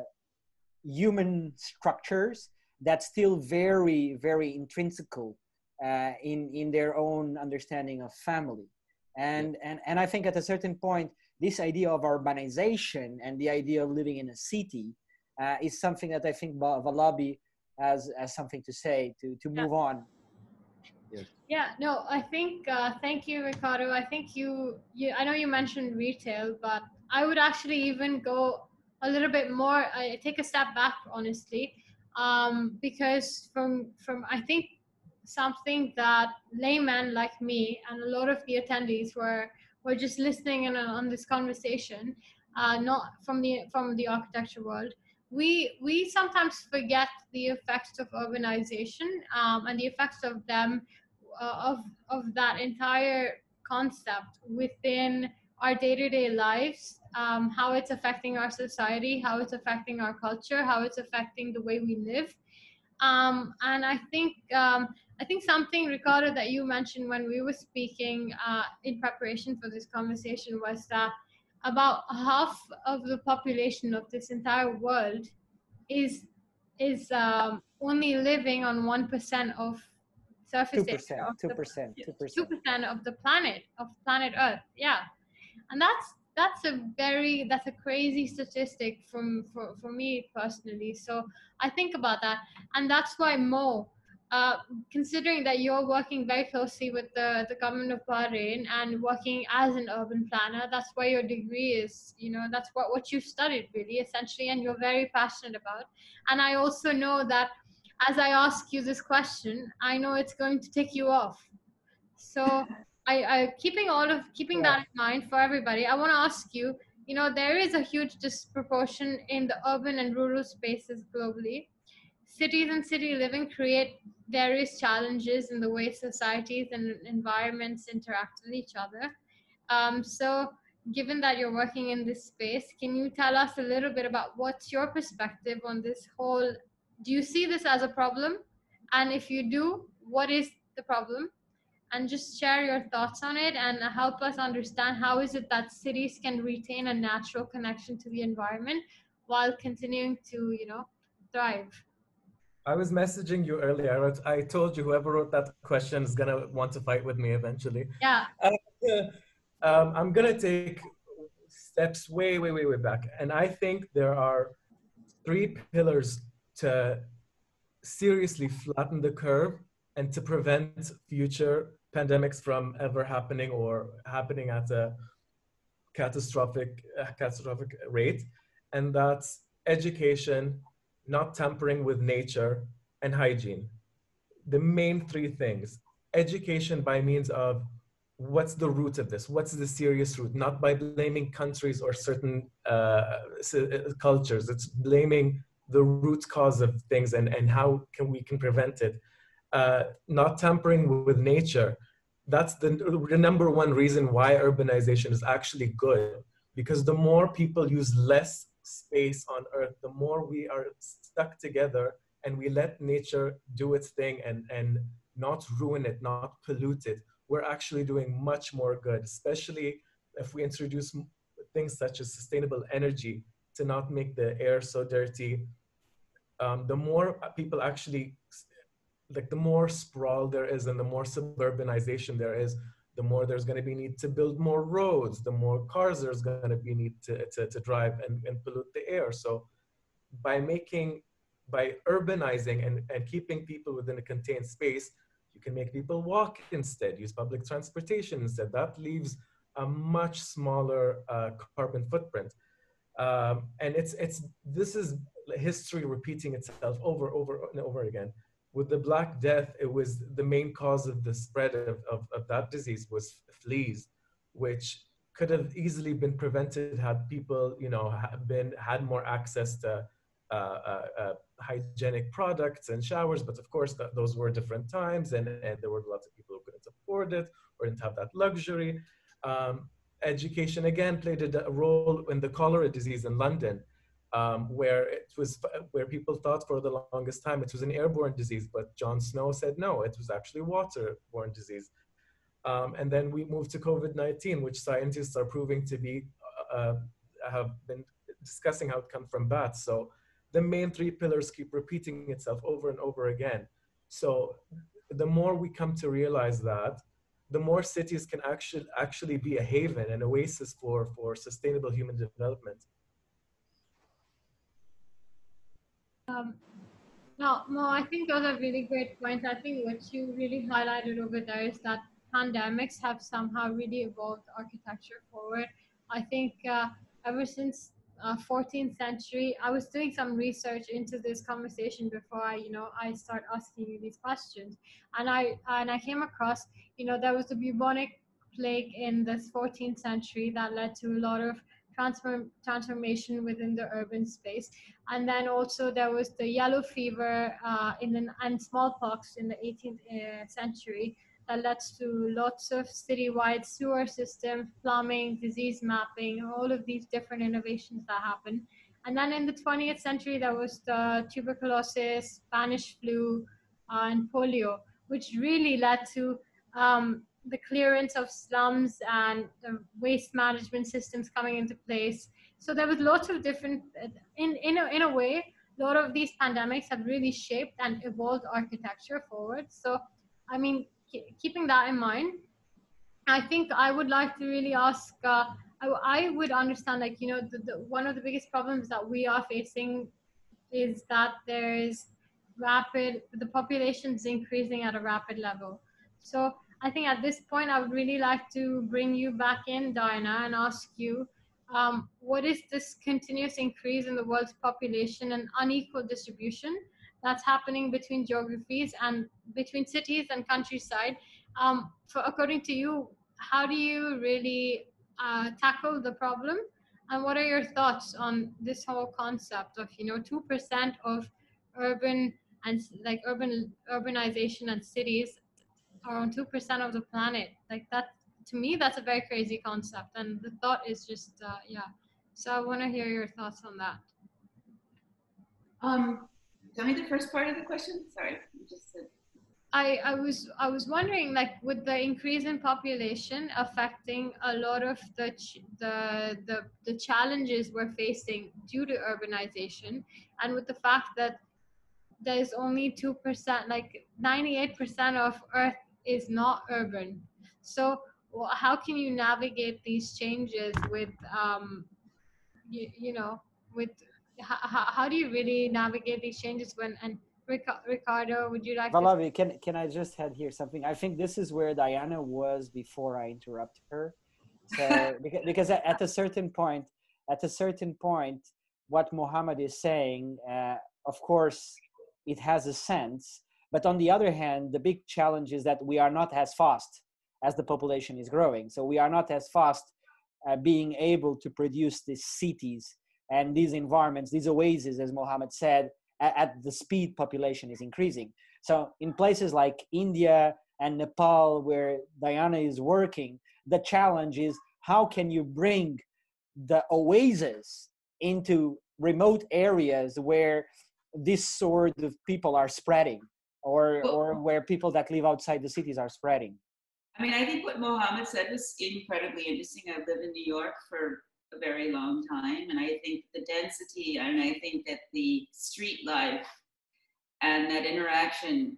Speaker 5: human structures that's still very very intrinsical uh, in in their own understanding of family and yeah. and and i think at a certain point this idea of urbanization and the idea of living in a city uh, is something that i think valabi has, has something to say to to move yeah. on
Speaker 1: Yes. Yeah, no, I think uh, thank you, Ricardo. I think you, you, I know you mentioned retail, but I would actually even go a little bit more. I take a step back, honestly, um, because from from I think something that laymen like me and a lot of the attendees were were just listening in on this conversation, uh, not from the from the architecture world, we we sometimes forget the effects of urbanization um, and the effects of them uh, of of that entire concept within our day-to-day lives um, how it's affecting our society how it's affecting our culture how it's affecting the way we live. Um, and i think um, i think something ricardo that you mentioned when we were speaking uh, in preparation for this conversation was that about half of the population of this entire world is is um, only living on one percent of surface
Speaker 5: 2%,
Speaker 1: area
Speaker 5: 2%,
Speaker 1: the,
Speaker 5: 2%.
Speaker 1: two percent of the planet of planet Earth. Yeah, and that's that's a very that's a crazy statistic from for, for me personally. So I think about that, and that's why Mo uh, considering that you're working very closely with the, the government of Bahrain and working as an urban planner, that's why your degree is, you know, that's what, what you studied really essentially, and you're very passionate about. And I also know that as I ask you this question, I know it's going to take you off. So I, I keeping all of keeping
Speaker 5: Yeah.
Speaker 1: that in mind for everybody, I want to ask you, you know, there is a huge disproportion in the urban and rural spaces globally. Cities and city living create various challenges in the way societies and environments interact with each other. Um, so, given that you're working in this space, can you tell us a little bit about what's your perspective on this whole? Do you see this as a problem? And if you do, what is the problem? And just share your thoughts on it and help us understand how is it that cities can retain a natural connection to the environment while continuing to, you know, thrive.
Speaker 4: I was messaging you earlier. I, wrote, I told you whoever wrote that question is gonna want to fight with me eventually.
Speaker 1: Yeah.
Speaker 4: um, I'm gonna take steps way, way, way, way back, and I think there are three pillars to seriously flatten the curve and to prevent future pandemics from ever happening or happening at a catastrophic, uh, catastrophic rate, and that's education, not tampering with nature, and hygiene. The main three things. Education by means of what's the root of this? What's the serious root? Not by blaming countries or certain uh, uh, cultures. It's blaming the root cause of things and, and how can we can prevent it. Uh, not tampering with nature. That's the, the number one reason why urbanization is actually good. Because the more people use less space on earth, the more we are stuck together and we let nature do its thing and, and not ruin it, not pollute it, we're actually doing much more good, especially if we introduce things such as sustainable energy to not make the air so dirty. Um, the more people actually, like the more sprawl there is and the more suburbanization there is, the more there's going to be need to build more roads, the more cars there's going to be need to, to, to drive and, and pollute the air. So by making, by urbanizing and, and keeping people within a contained space, you can make people walk instead, use public transportation instead. That leaves a much smaller uh, carbon footprint. Um, and it's, it's, this is history repeating itself over, over and over again. With the Black Death, it was the main cause of the spread of, of, of that disease was fleas, which could have easily been prevented had people, you know, been had more access to uh, uh, uh, hygienic products and showers. But of course, th- those were different times, and, and there were lots of people who couldn't afford it or didn't have that luxury. Um, education again played a role in the cholera disease in London, um, where it was where people thought for the longest time it was an airborne disease, but John Snow said no, it was actually waterborne disease. Um, and then we moved to COVID-19, which scientists are proving to be uh, have been discussing how it comes from bats. So the main three pillars keep repeating itself over and over again. So the more we come to realize that, the more cities can actually actually be a haven, an oasis for for sustainable human development.
Speaker 1: Um, no, no, I think those are really great points. I think what you really highlighted over there is that pandemics have somehow really evolved architecture forward. I think uh, ever since uh, 14th century, I was doing some research into this conversation before I, you know, I start asking you these questions, and I and I came across, you know, there was a bubonic plague in this 14th century that led to a lot of transform, transformation within the urban space. And then also there was the yellow fever uh, in the, and smallpox in the 18th uh, century that led to lots of citywide sewer systems, plumbing, disease mapping, all of these different innovations that happened. And then in the 20th century, there was the tuberculosis, Spanish flu, uh, and polio, which really led to um, the clearance of slums and the waste management systems coming into place. So there was lots of different, in, in, a, in a way, a lot of these pandemics have really shaped and evolved architecture forward. So, I mean, keeping that in mind, I think I would like to really ask, uh, I, I, would understand like, you know, the, the, one of the biggest problems that we are facing is that there is rapid, the population is increasing at a rapid level. So I think at this point, I would really like to bring you back in, Diana, and ask you, um, what is this continuous increase in the world's population and unequal distribution that's happening between geographies and between cities and countryside? Um, for, according to you, how do you really uh, tackle the problem? And what are your thoughts on this whole concept of, you know, 2% of urban and like urban urbanization and cities around 2% of the planet. Like that to me that's a very crazy concept and the thought is just uh, yeah. So i want to hear your thoughts on that.
Speaker 6: Um tell me the first part of the question? Sorry just said.
Speaker 1: I, I was I was wondering like with the increase in population affecting a lot of the ch- the, the the challenges we're facing due to urbanization and with the fact that there's only 2% like 98% of earth is not urban. So how can you navigate these changes with, um, you, you know, with how, how do you really navigate these changes when and Ricardo, would you like
Speaker 5: Valavi, to... can can I just add here something? I think this is where Diana was before I interrupted her. So because, because at a certain point, at a certain point, what Mohammed is saying, uh, of course, it has a sense but on the other hand, the big challenge is that we are not as fast as the population is growing. So we are not as fast uh, being able to produce these cities and these environments, these oases, as Mohammed said, at, at the speed population is increasing. So in places like India and Nepal, where Diana is working, the challenge is how can you bring the oases into remote areas where this sort of people are spreading or well, or where people that live outside the cities are spreading.
Speaker 6: I mean i think what mohammed said was incredibly interesting. I've lived in new york for a very long time and i think the density and i think that the street life and that interaction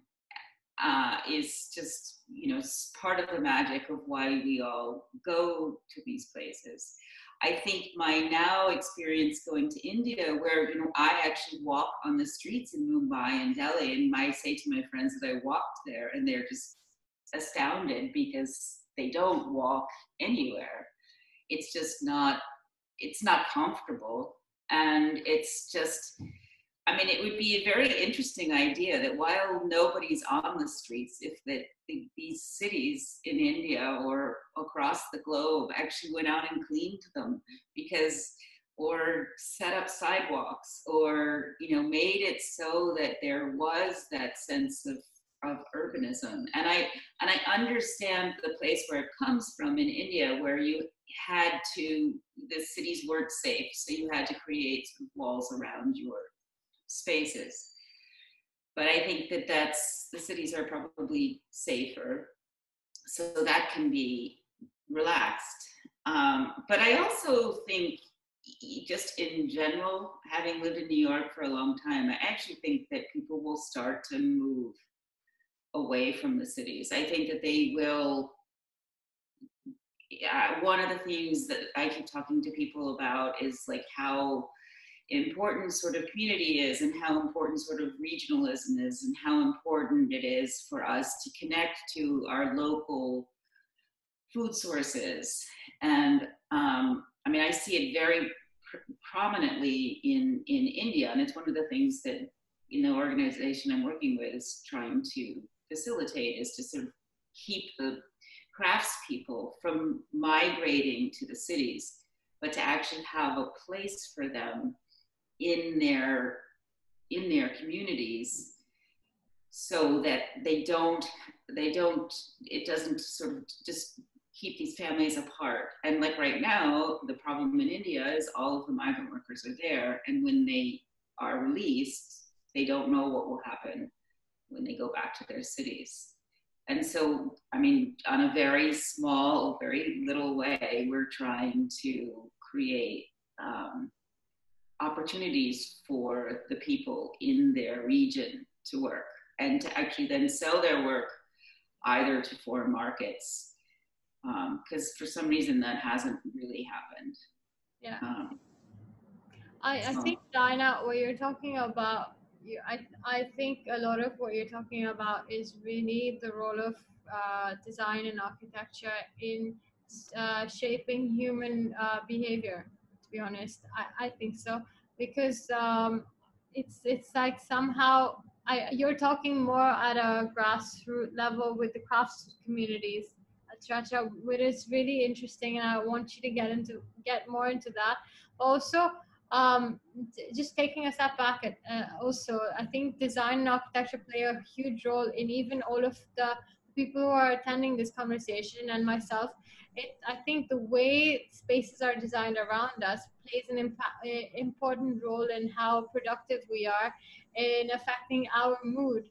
Speaker 6: uh, is just you know part of the magic of why we all go to these places I think my now experience going to India, where you know I actually walk on the streets in Mumbai and Delhi, and I say to my friends that I walked there, and they're just astounded because they don't walk anywhere. It's just not. It's not comfortable, and it's just I mean, it would be a very interesting idea that while nobody's on the streets, if the, the, these cities in India or across the globe actually went out and cleaned them, because or set up sidewalks, or you know, made it so that there was that sense of of urbanism. And I and I understand the place where it comes from in India, where you had to the cities weren't safe, so you had to create walls around your spaces. But I think that that's the cities are probably safer, so that can be relaxed. Um, but I also think, just in general, having lived in New York for a long time, I actually think that people will start to move away from the cities. I think that they will. Yeah, one of the things that I keep talking to people about is like how important sort of community is and how important sort of regionalism is and how important it is for us to connect to our local food sources. And um, i mean i see it very pr- prominently in in india and it's one of the things that you know organization i'm working with is trying to facilitate is to sort of keep the craftspeople from migrating to the cities, but to actually have a place for them in their in their communities so that they don't they don't it doesn't sort of just keep these families apart. And like right now the problem in india is all of the migrant workers are there and when they are released they don't know what will happen when they go back to their cities. And so i mean on a very small very little way we're trying to create um, opportunities for the people in their region to work and to actually then sell their work either to foreign markets because um, for some reason that hasn't really happened.
Speaker 1: Yeah. Um, I, I think Diana, what you're talking about you, I, I think a lot of what you're talking about is really the role of uh, design and architecture in uh, shaping human uh, behavior be honest I, I think so because um, it's it's like somehow I, you're talking more at a grassroots level with the crafts communities Chacha, which is really interesting, and I want you to get into get more into that. Also, um, just taking a step back, at, uh, also I think design and architecture play a huge role in even all of the people who are attending this conversation and myself it, I think the way spaces are designed around us plays an impa- important role in how productive we are in affecting our mood.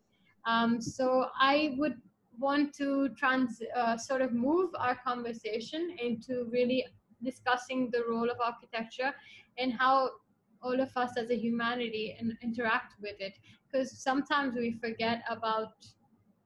Speaker 1: Um, so I would want to trans uh, sort of move our conversation into really discussing the role of architecture and how all of us as a humanity and interact with it because sometimes we forget about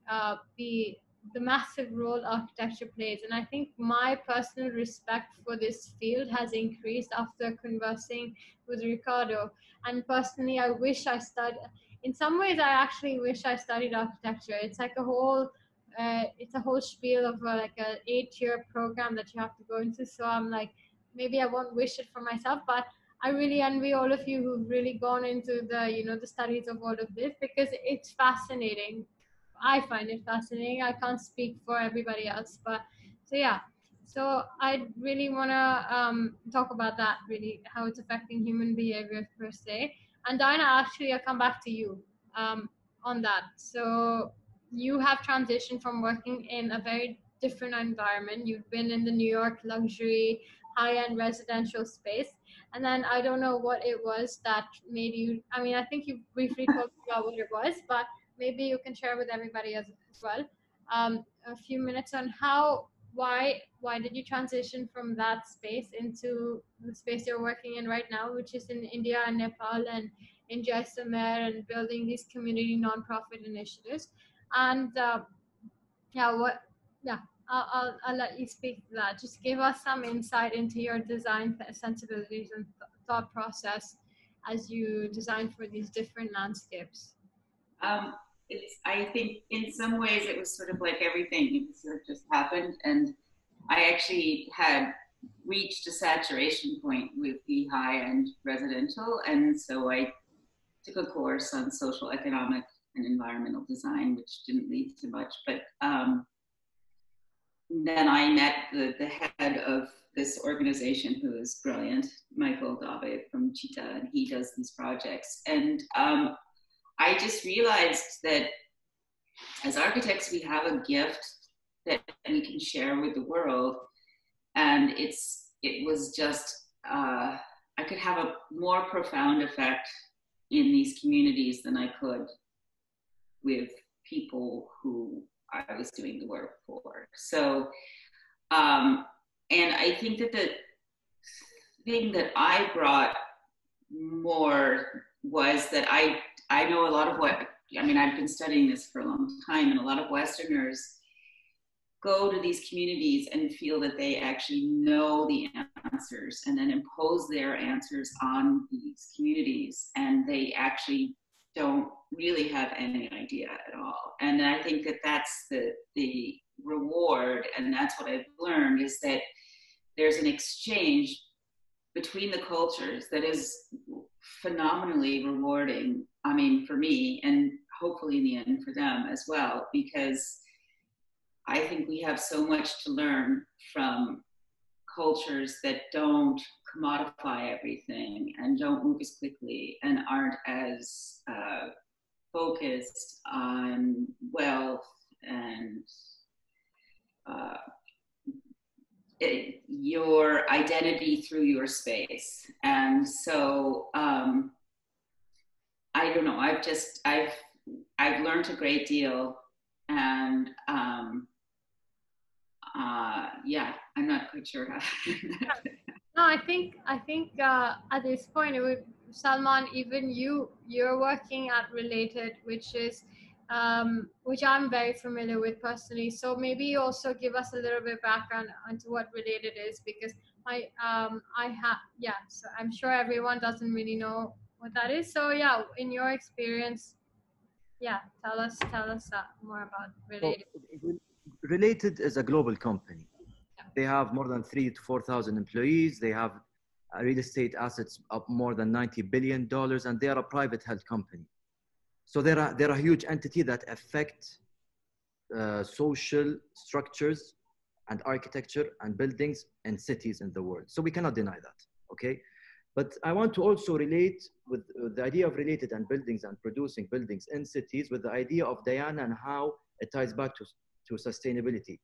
Speaker 1: uh, the the massive role architecture plays. And I think my personal respect for this field has increased after conversing with Ricardo. And personally, I wish I studied, in some ways, I actually wish I studied architecture. It's like a whole, uh, it's a whole spiel of uh, like an eight year program that you have to go into. So I'm like, maybe I won't wish it for myself, but I really envy all of you who've really gone into the, you know, the studies of all of this because it's fascinating I find it fascinating. I can't speak for everybody else, but so yeah. So I really want to um, talk about that, really, how it's affecting human behavior per se. And Diana, actually, I'll come back to you um, on that. So you have transitioned from working in a very different environment. You've been in the New York luxury, high-end residential space, and then I don't know what it was that made you. I mean, I think you briefly talked about what it was, but maybe you can share with everybody as, as well um, a few minutes on how why why did you transition from that space into the space you're working in right now which is in india and nepal and in jaisalmer and building these community nonprofit initiatives? And uh, yeah what yeah I'll, I'll, I'll, let you speak to that. Just give us some insight into your design sensibilities and th- thought process as you design for these different landscapes.
Speaker 6: Um, it's I think in some ways it was sort of like everything it sort of just happened and I actually had reached a saturation point with the high end residential and so I took a course on social economic and environmental design which didn't lead to much but um, then I met the, the head of this organization who is brilliant, Michael Daube from CITTA, and he does these projects. And um, I just realized that as architects, we have a gift that we can share with the world. And it's, it was just, uh, I could have a more profound effect in these communities than I could with people who I was doing the work for. So, um, and I think that the thing that I brought more was that I I know a lot of what, I mean, I've been studying this for a long time, and a lot of Westerners go to these communities and feel that they actually know the answers and then impose their answers on these communities, and they actually don't really have any idea at all. And I think that that's the, the reward, and that's what I've learned is that there's an exchange between the cultures that is phenomenally rewarding I mean, for me, and hopefully in the end for them as well, because I think we have so much to learn from cultures that don't commodify everything and don't move as quickly and aren't as uh, focused on wealth and uh, your identity through your space. And so um, I don't know. I've just I've I've learned a great deal, and um, uh, yeah, I'm not quite sure how.
Speaker 1: no, I think I think uh, at this point it would Salman, even you you're working at Related, which is um, which I'm very familiar with personally. So maybe also give us a little bit background onto what Related is, because I um, I have yeah. So I'm sure everyone doesn't really know what that is. So yeah, in your experience, yeah, tell us tell us uh, more about Related.
Speaker 2: Well, Related is a global company. They have more than three to four thousand employees. They have uh, real estate assets of more than ninety billion dollars, and they are a private held company. So there are a, they're huge entity that affect uh, social structures and architecture and buildings and cities in the world. So we cannot deny that. Okay. But I want to also relate with, with the idea of related and buildings and producing buildings in cities with the idea of Diana and how it ties back to, to sustainability.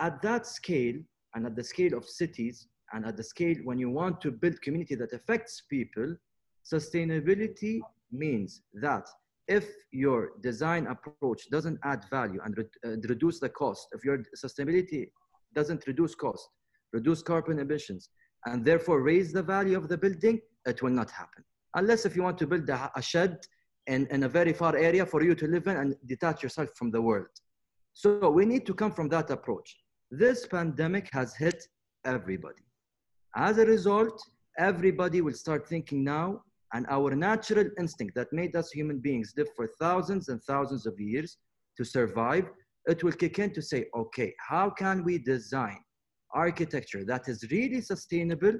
Speaker 2: At that scale and at the scale of cities and at the scale when you want to build community that affects people, sustainability means that if your design approach doesn't add value and re uh, reduce the cost, if your sustainability doesn't reduce cost, reduce carbon emissions, and therefore raise the value of the building, it will not happen. Unless if you want to build a, a shed in, in a very far area for you to live in and detach yourself from the world. So we need to come from that approach. This pandemic has hit everybody. As a result, everybody will start thinking now, and our natural instinct that made us human beings live for thousands and thousands of years to survive, it will kick in to say, okay, how can we design architecture that is really sustainable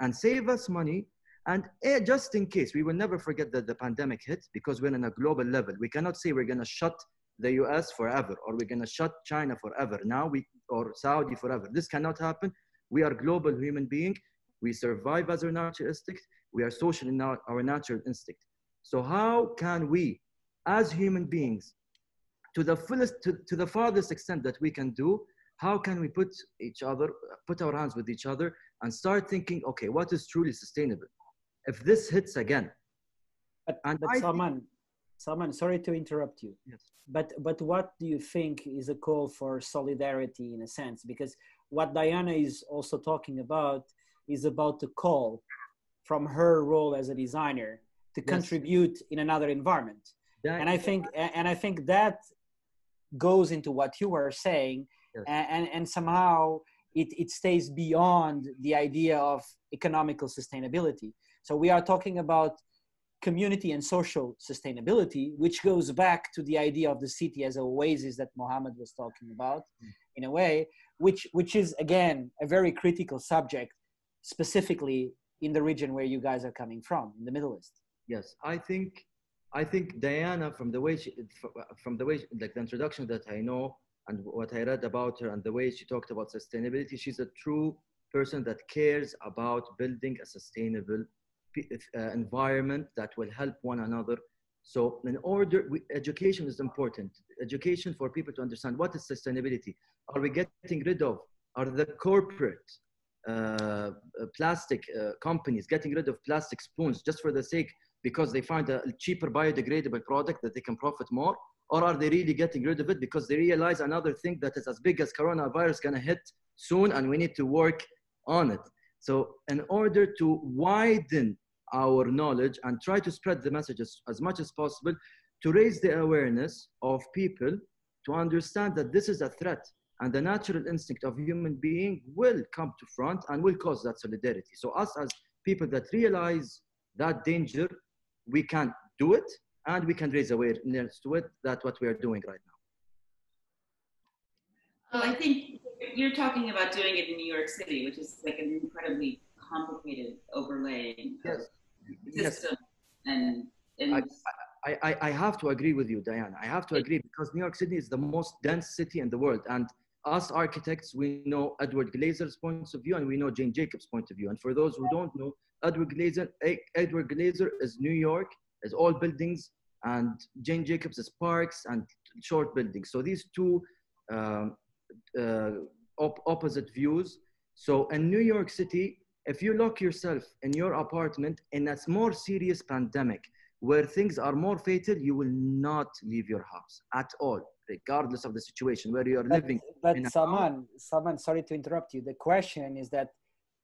Speaker 2: and save us money. And eh, just in case, we will never forget that the pandemic hit because we're in a global level. We cannot say we're going to shut the US forever or we're going to shut China forever now we or Saudi forever. This cannot happen. We are global human being. We survive as our natural instinct. We are social in our, our natural instinct. So how can we, as human beings, to the fullest, to, to the farthest extent that we can do, how can we put each other, put our hands with each other and start thinking, okay, what is truly sustainable? If this hits again.
Speaker 5: But, and but Salman, Salman, sorry to interrupt you.
Speaker 2: Yes.
Speaker 5: But, but what do you think is a call for solidarity in a sense? Because what Diana is also talking about is about the call from her role as a designer to yes. contribute in another environment. That, and I think, and I think that goes into what you were saying yes. and, and somehow it, it stays beyond the idea of economical sustainability so we are talking about community and social sustainability which goes back to the idea of the city as a oasis that mohammed was talking about mm. in a way which which is again a very critical subject specifically in the region where you guys are coming from in the middle east
Speaker 2: yes i think i think diana from the way she from the way like the introduction that i know and what I read about her and the way she talked about sustainability, she's a true person that cares about building a sustainable uh, environment that will help one another. So in order, we, education is important. Education for people to understand what is sustainability. Are we getting rid of, are the corporate uh, plastic uh, companies getting rid of plastic spoons just for the sake because they find a cheaper biodegradable product that they can profit more? or are they really getting rid of it because they realize another thing that is as big as coronavirus gonna hit soon and we need to work on it so in order to widen our knowledge and try to spread the messages as much as possible to raise the awareness of people to understand that this is a threat and the natural instinct of human being will come to front and will cause that solidarity so us as people that realize that danger we can do it and we can raise awareness to it. That's what we are doing right now.
Speaker 6: Well, I think you're talking about doing it in New York City, which is like an incredibly complicated overlaying
Speaker 2: yes.
Speaker 6: system yes. and, and
Speaker 2: I, I, I, I have to agree with you, Diana. I have to agree because New York City is the most dense city in the world. And us architects, we know Edward Glaeser's point of view and we know Jane Jacobs' point of view. And for those who don't know, Edward Glaeser, Edward Glaeser is New York, is all buildings, and Jane Jacobs is parks and short buildings. So these two um, uh, op- opposite views. So in New York City, if you lock yourself in your apartment in a more serious pandemic where things are more fatal, you will not leave your house at all, regardless of the situation where you are
Speaker 5: But,
Speaker 2: living.
Speaker 5: but Salman, Salman, sorry to interrupt you. The question is that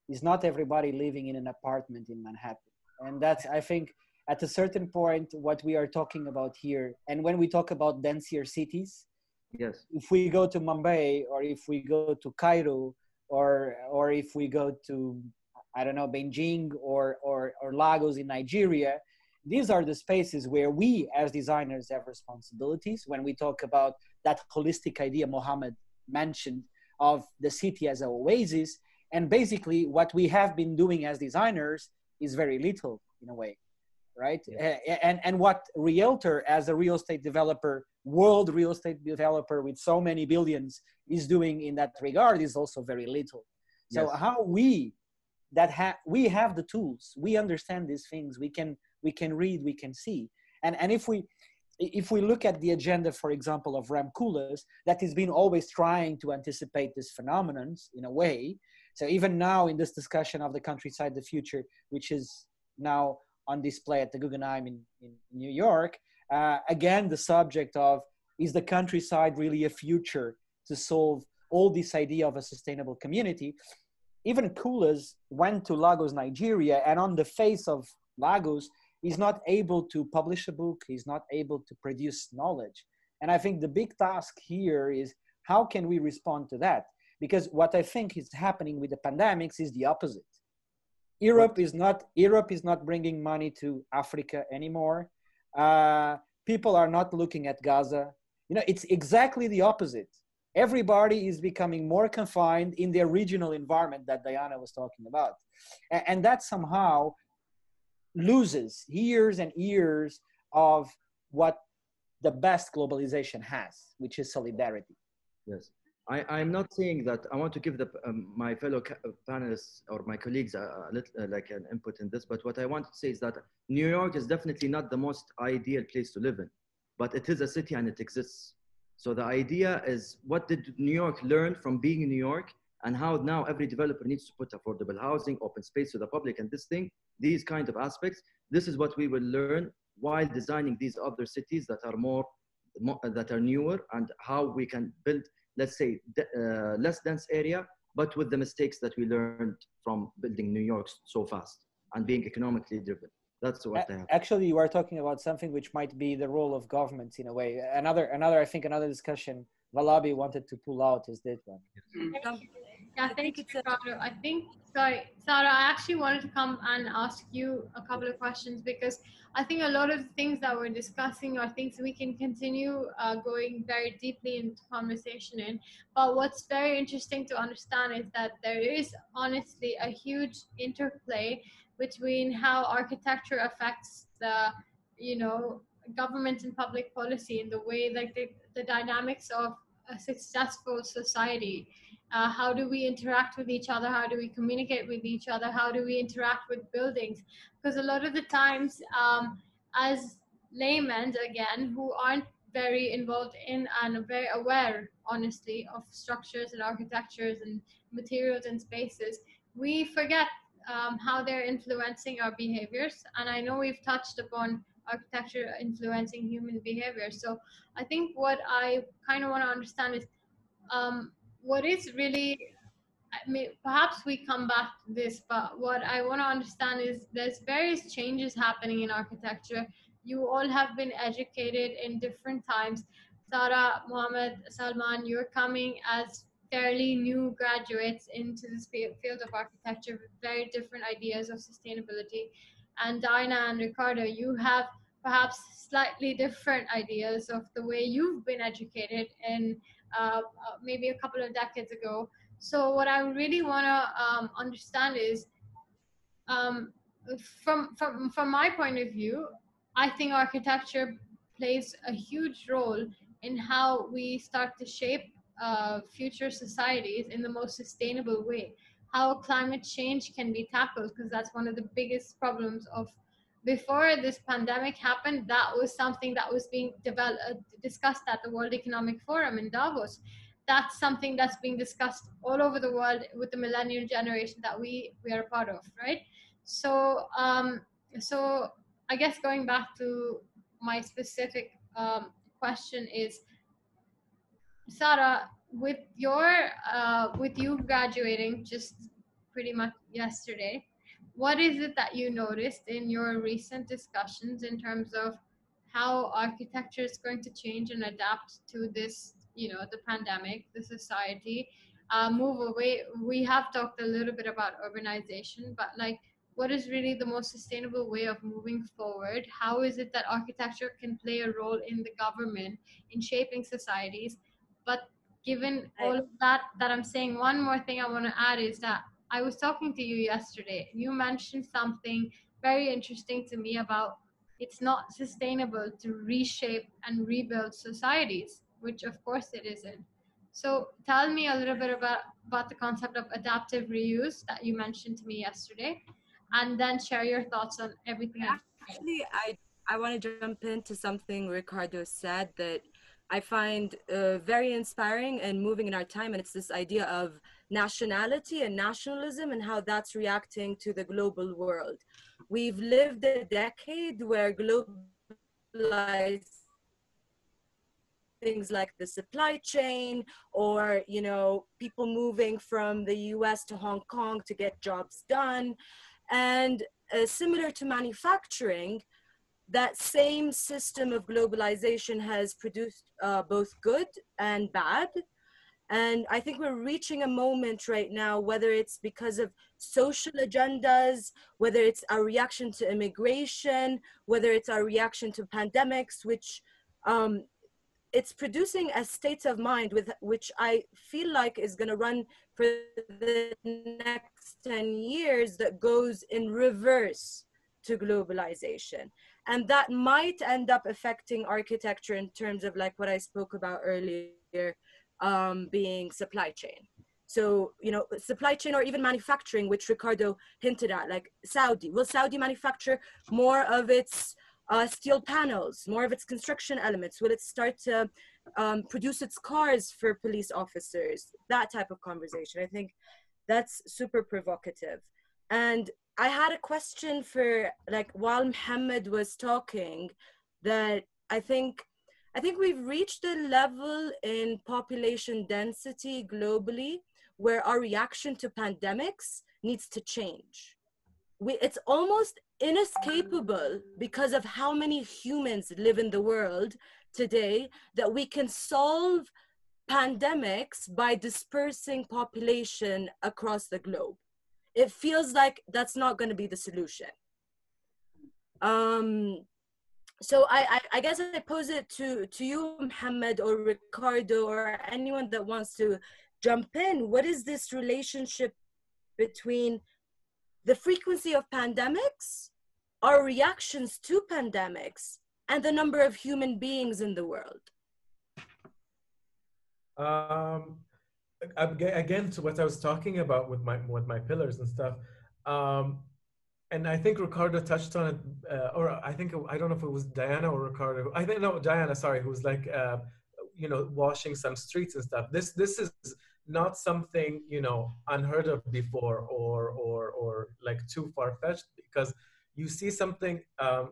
Speaker 5: is not everybody living in an apartment in Manhattan, and that's I think at a certain point what we are talking about here. And when we talk about denser cities,
Speaker 2: Yes.
Speaker 5: if we go to Mumbai or if we go to Cairo or or if we go to I don't know Beijing or or, or Lagos in Nigeria, these are the spaces where we as designers have responsibilities when we talk about that holistic idea Mohammed mentioned of the city as an oasis. And basically, what we have been doing as designers is very little in a way, right?
Speaker 2: Yeah.
Speaker 5: Eh, eh, and, and what Realtor, as a real estate developer, world real estate developer with so many billions, is doing in that regard is also very little. So
Speaker 2: Yes.
Speaker 5: how we that have we have the tools, we understand these things, we can we can read, we can see, and and if we if we look at the agenda, for example, of Rem Koolhaas, that has been always trying to anticipate these phenomenons in a way. So even now in this discussion of the countryside, the future, which is now on display at the Guggenheim in, in New York, uh, again, the subject of is the countryside really a future to solve all this idea of a sustainable community? Even Koolhaas went to Lagos, Nigeria, and on the face of Lagos, he's not able to publish a book, he's not able to produce knowledge. And I think the big task here is how can we respond to that? Because what I think is happening with the pandemics is the opposite. Europe is not Europe is not bringing money to Africa anymore. Uh, people are not looking at Gaza. You know, it's exactly the opposite. Everybody is becoming more confined in their regional environment that Diana was talking about, and, and that somehow loses years and years of what the best globalization has, which is solidarity.
Speaker 2: Yes. I, I'm not saying that I want to give the, um, my fellow uh, panelists or my colleagues a, a little, uh, like an input in this, but what I want to say is that New York is definitely not the most ideal place to live in, but it is a city and it exists. So the idea is what did New York learn from being in New York and how now every developer needs to put affordable housing, open space to the public and this thing, these kind of aspects. This is what we will learn while designing these other cities that are more, mo- that are newer and how we can build let's say, de- uh, less dense area, but with the mistakes that we learned from building New York so fast and being economically driven. That's what I
Speaker 5: A-
Speaker 2: have.
Speaker 5: Actually, you are talking about something which might be the role of governments in a way. Another, another, I think, another discussion Valabi wanted to pull out is that one.
Speaker 1: Yeah, thank you, Sara. I think, sorry, Sara, I actually wanted to come and ask you a couple of questions because I think a lot of the things that we're discussing are things we can continue uh, going very deeply into conversation in. But what's very interesting to understand is that there is honestly a huge interplay between how architecture affects the, you know, government and public policy in the way like the, the dynamics of a successful society uh, how do we interact with each other? How do we communicate with each other? How do we interact with buildings? Because a lot of the times um, as laymen again who aren't very involved in and very aware honestly of structures and architectures and materials and spaces we forget um, how they're influencing our behaviors. And i know we've touched upon architecture influencing human behavior. So i think what i kind of want to understand is um, what is really I mean, perhaps we come back to this, but what I want to understand is there's various changes happening in architecture. You all have been educated in different times. Sara, Mohammed, Salman, you're coming as fairly new graduates into this field of architecture with very different ideas of sustainability. And Diana and Ricardo, you have perhaps slightly different ideas of the way you've been educated in uh, uh, maybe a couple of decades ago. So what I really want to um, understand is, um, from from from my point of view, I think architecture plays a huge role in how we start to shape uh, future societies in the most sustainable way. How climate change can be tackled, because that's one of the biggest problems of before this pandemic happened. That was something that was being developed, uh, discussed at the World Economic Forum in Davos. That's something that's being discussed all over the world with the millennial generation that we we are a part of, right? So, um, so I guess going back to my specific um, question is Sara, with your uh, with you graduating just pretty much yesterday, what is it that you noticed in your recent discussions in terms of how architecture is going to change and adapt to this, you know, the pandemic, the society, uh, move away? We have talked a little bit about urbanization, but like what is really the most sustainable way of moving forward? How is it that architecture can play a role in the government in shaping societies? But given all of that that I'm saying, one more thing I want to add is that I was talking to you yesterday. You mentioned something very interesting to me about it's not sustainable to reshape and rebuild societies, which of course it isn't. So tell me a little bit about, about the concept of adaptive reuse that you mentioned to me yesterday and then share your thoughts on everything.
Speaker 3: Actually, I I want to jump into something Ricardo said that I find uh, very inspiring and moving in our time, and it's this idea of nationality and nationalism and how that's reacting to the global world. We've lived a decade where globalized things like the supply chain or you know people moving from the US to Hong Kong to get jobs done and uh, similar to manufacturing, that same system of globalization has produced uh, both good and bad. And I think we're reaching a moment right now, whether it's because of social agendas, whether it's our reaction to immigration, whether it's our reaction to pandemics, which um, it's producing a state of mind with which I feel like is going to run for the next 10 years that goes in reverse to globalization. And that might end up affecting architecture in terms of like what I spoke about earlier, um, being supply chain. So, you know, supply chain or even manufacturing, which Ricardo hinted at, like Saudi. Will Saudi manufacture more of its uh, steel panels, more of its construction elements? Will it start to um, produce its cars for police officers? That type of conversation. I think that's super provocative. And I had a question for like while Mohammed was talking that I think I think we've reached a level in population density globally where our reaction to pandemics needs to change. We, it's almost inescapable because of how many humans live in the world today that we can solve pandemics by dispersing population across the globe. It feels like that's not going to be the solution. Um, so I, I, I, guess I pose it to, to you, Mohammed or Ricardo or anyone that wants to jump in. What is this relationship between the frequency of pandemics, our reactions to pandemics, and the number of human beings in the world?
Speaker 4: Um, again, to what I was talking about with my with my pillars and stuff, um, and I think Ricardo touched on it, uh, or I think I don't know if it was Diana or Ricardo. I think no, Diana. Sorry, who was like, uh, you know, washing some streets and stuff. This this is not something you know unheard of before or or or like too far fetched because you see something um,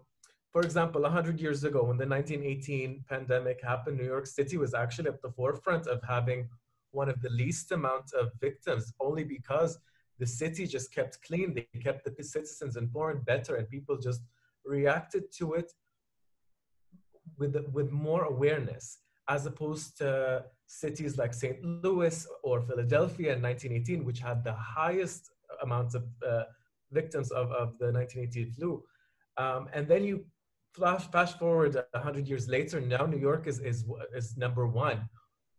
Speaker 4: for example 100 years ago when the 1918 pandemic happened new york city was actually at the forefront of having one of the least amount of victims only because the city just kept clean they kept the citizens informed better and people just reacted to it with with more awareness as opposed to cities like St. Louis or Philadelphia in 1918, which had the highest amounts of uh, victims of, of the 1918 flu. Um, and then you flash, fast forward 100 years later, now New York is, is, is number one.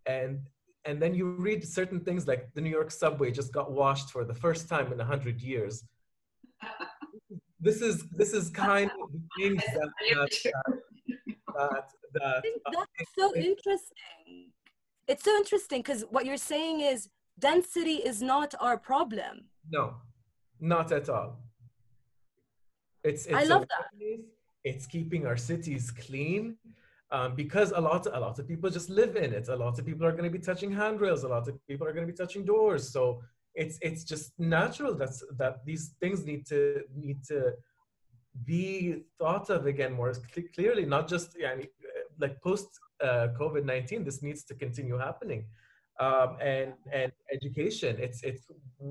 Speaker 4: And, and then you read certain things like the New York subway just got washed for the first time in 100 years. this is, this is kind of the things that, that uh, that that
Speaker 3: I think that's so interesting. It's so interesting because what you're saying is density is not our problem.
Speaker 4: no, not at all. It's, it's
Speaker 3: I love that.
Speaker 4: awareness, It's keeping our cities clean. Um, because a lot, a lot of people just live in it. A lot of people are going to be touching handrails. A lot of people are going to be touching doors. So it's it's just natural that's that these things need to need to be thought of again more cle- clearly. Not just yeah, like post uh, COVID nineteen. This needs to continue happening. Um, and and education. It's it's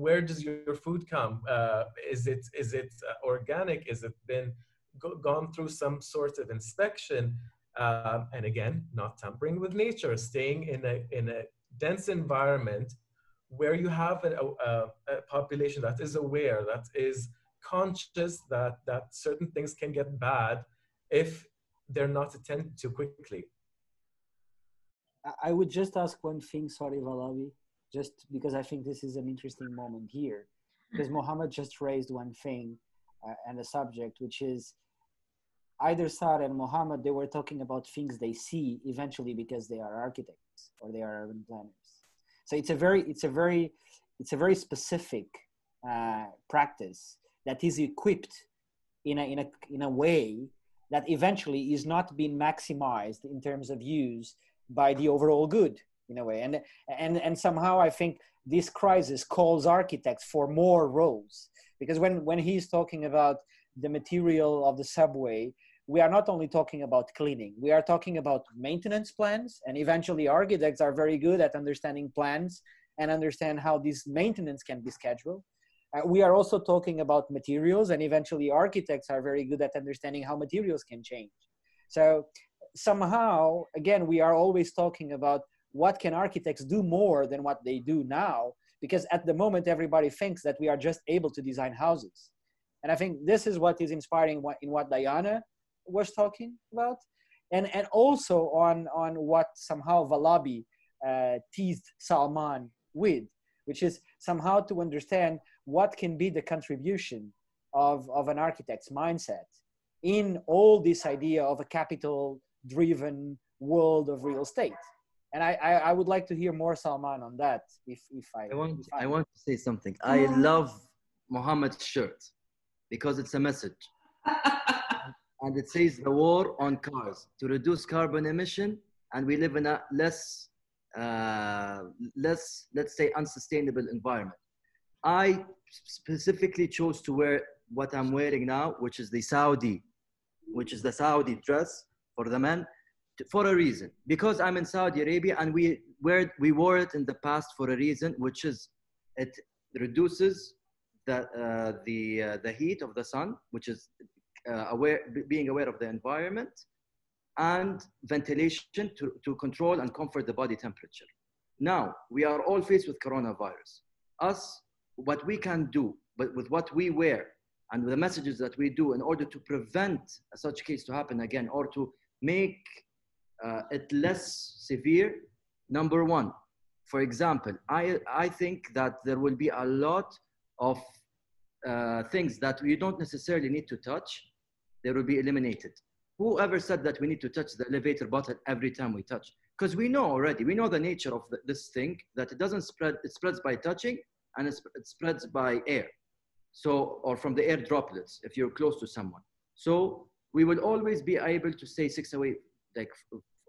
Speaker 4: where does your food come? Uh, is it is it uh, organic? Is it been go- gone through some sort of inspection? Um, and again, not tampering with nature, staying in a in a dense environment where you have a, a, a population that is aware, that is conscious that that certain things can get bad if they're not attended to quickly.
Speaker 5: I- I would just ask one thing, sorry, Valavi, just because I think this is an interesting moment here. Because Mohammed just raised one thing uh, and a subject, which is either Saad and Mohammed, they were talking about things they see eventually because they are architects or they are urban planners. So it's a very, it's a very, it's a very specific uh, practice that is equipped in a, in a, in a way that eventually is not being maximized in terms of use by the overall good in a way and and and somehow i think this crisis calls architects for more roles because when when he's talking about the material of the subway we are not only talking about cleaning we are talking about maintenance plans and eventually architects are very good at understanding plans and understand how this maintenance can be scheduled. Uh, we are also talking about materials and eventually architects are very good at understanding how materials can change. So somehow again we are always talking about what can architects do more than what they do now because at the moment everybody thinks that we are just able to design houses. And i think this is what is inspiring in what diana was talking about and and also on on what somehow valabi uh, teased salman with which is somehow to understand what can be the contribution of, of an architect's mindset in all this idea of a capital driven world of real estate and I, I, I would like to hear more salman on that if if i,
Speaker 2: I want
Speaker 5: if
Speaker 2: I want to say something. I love Mohammed's shirt because it's a message. and it says the war on cars. To reduce carbon emission and we live in a less uh, less let's say unsustainable environment. I specifically chose to wear what i'm wearing now which is the saudi which is the saudi dress for the men for a reason. Because i'm in saudi arabia and we wear we wore it in the past for a reason which is it reduces the uh, the uh, the heat of the sun which is uh, aware, being aware of the environment, and ventilation to, to control and comfort the body temperature. Now, we are all faced with coronavirus. Us, what we can do, but with what we wear and with the messages that we do in order to prevent a such case to happen again or to make uh, it less severe, number one, for example, I, I think that there will be a lot of uh, things that we don't necessarily need to touch, they will be eliminated. Whoever said that we need to touch the elevator button every time we touch? Because we know already, we know the nature of the, this thing, that it doesn't spread, it spreads by touching and it, it spreads by air. So, or from the air droplets if you're close to someone. So we will always be able to stay six away, like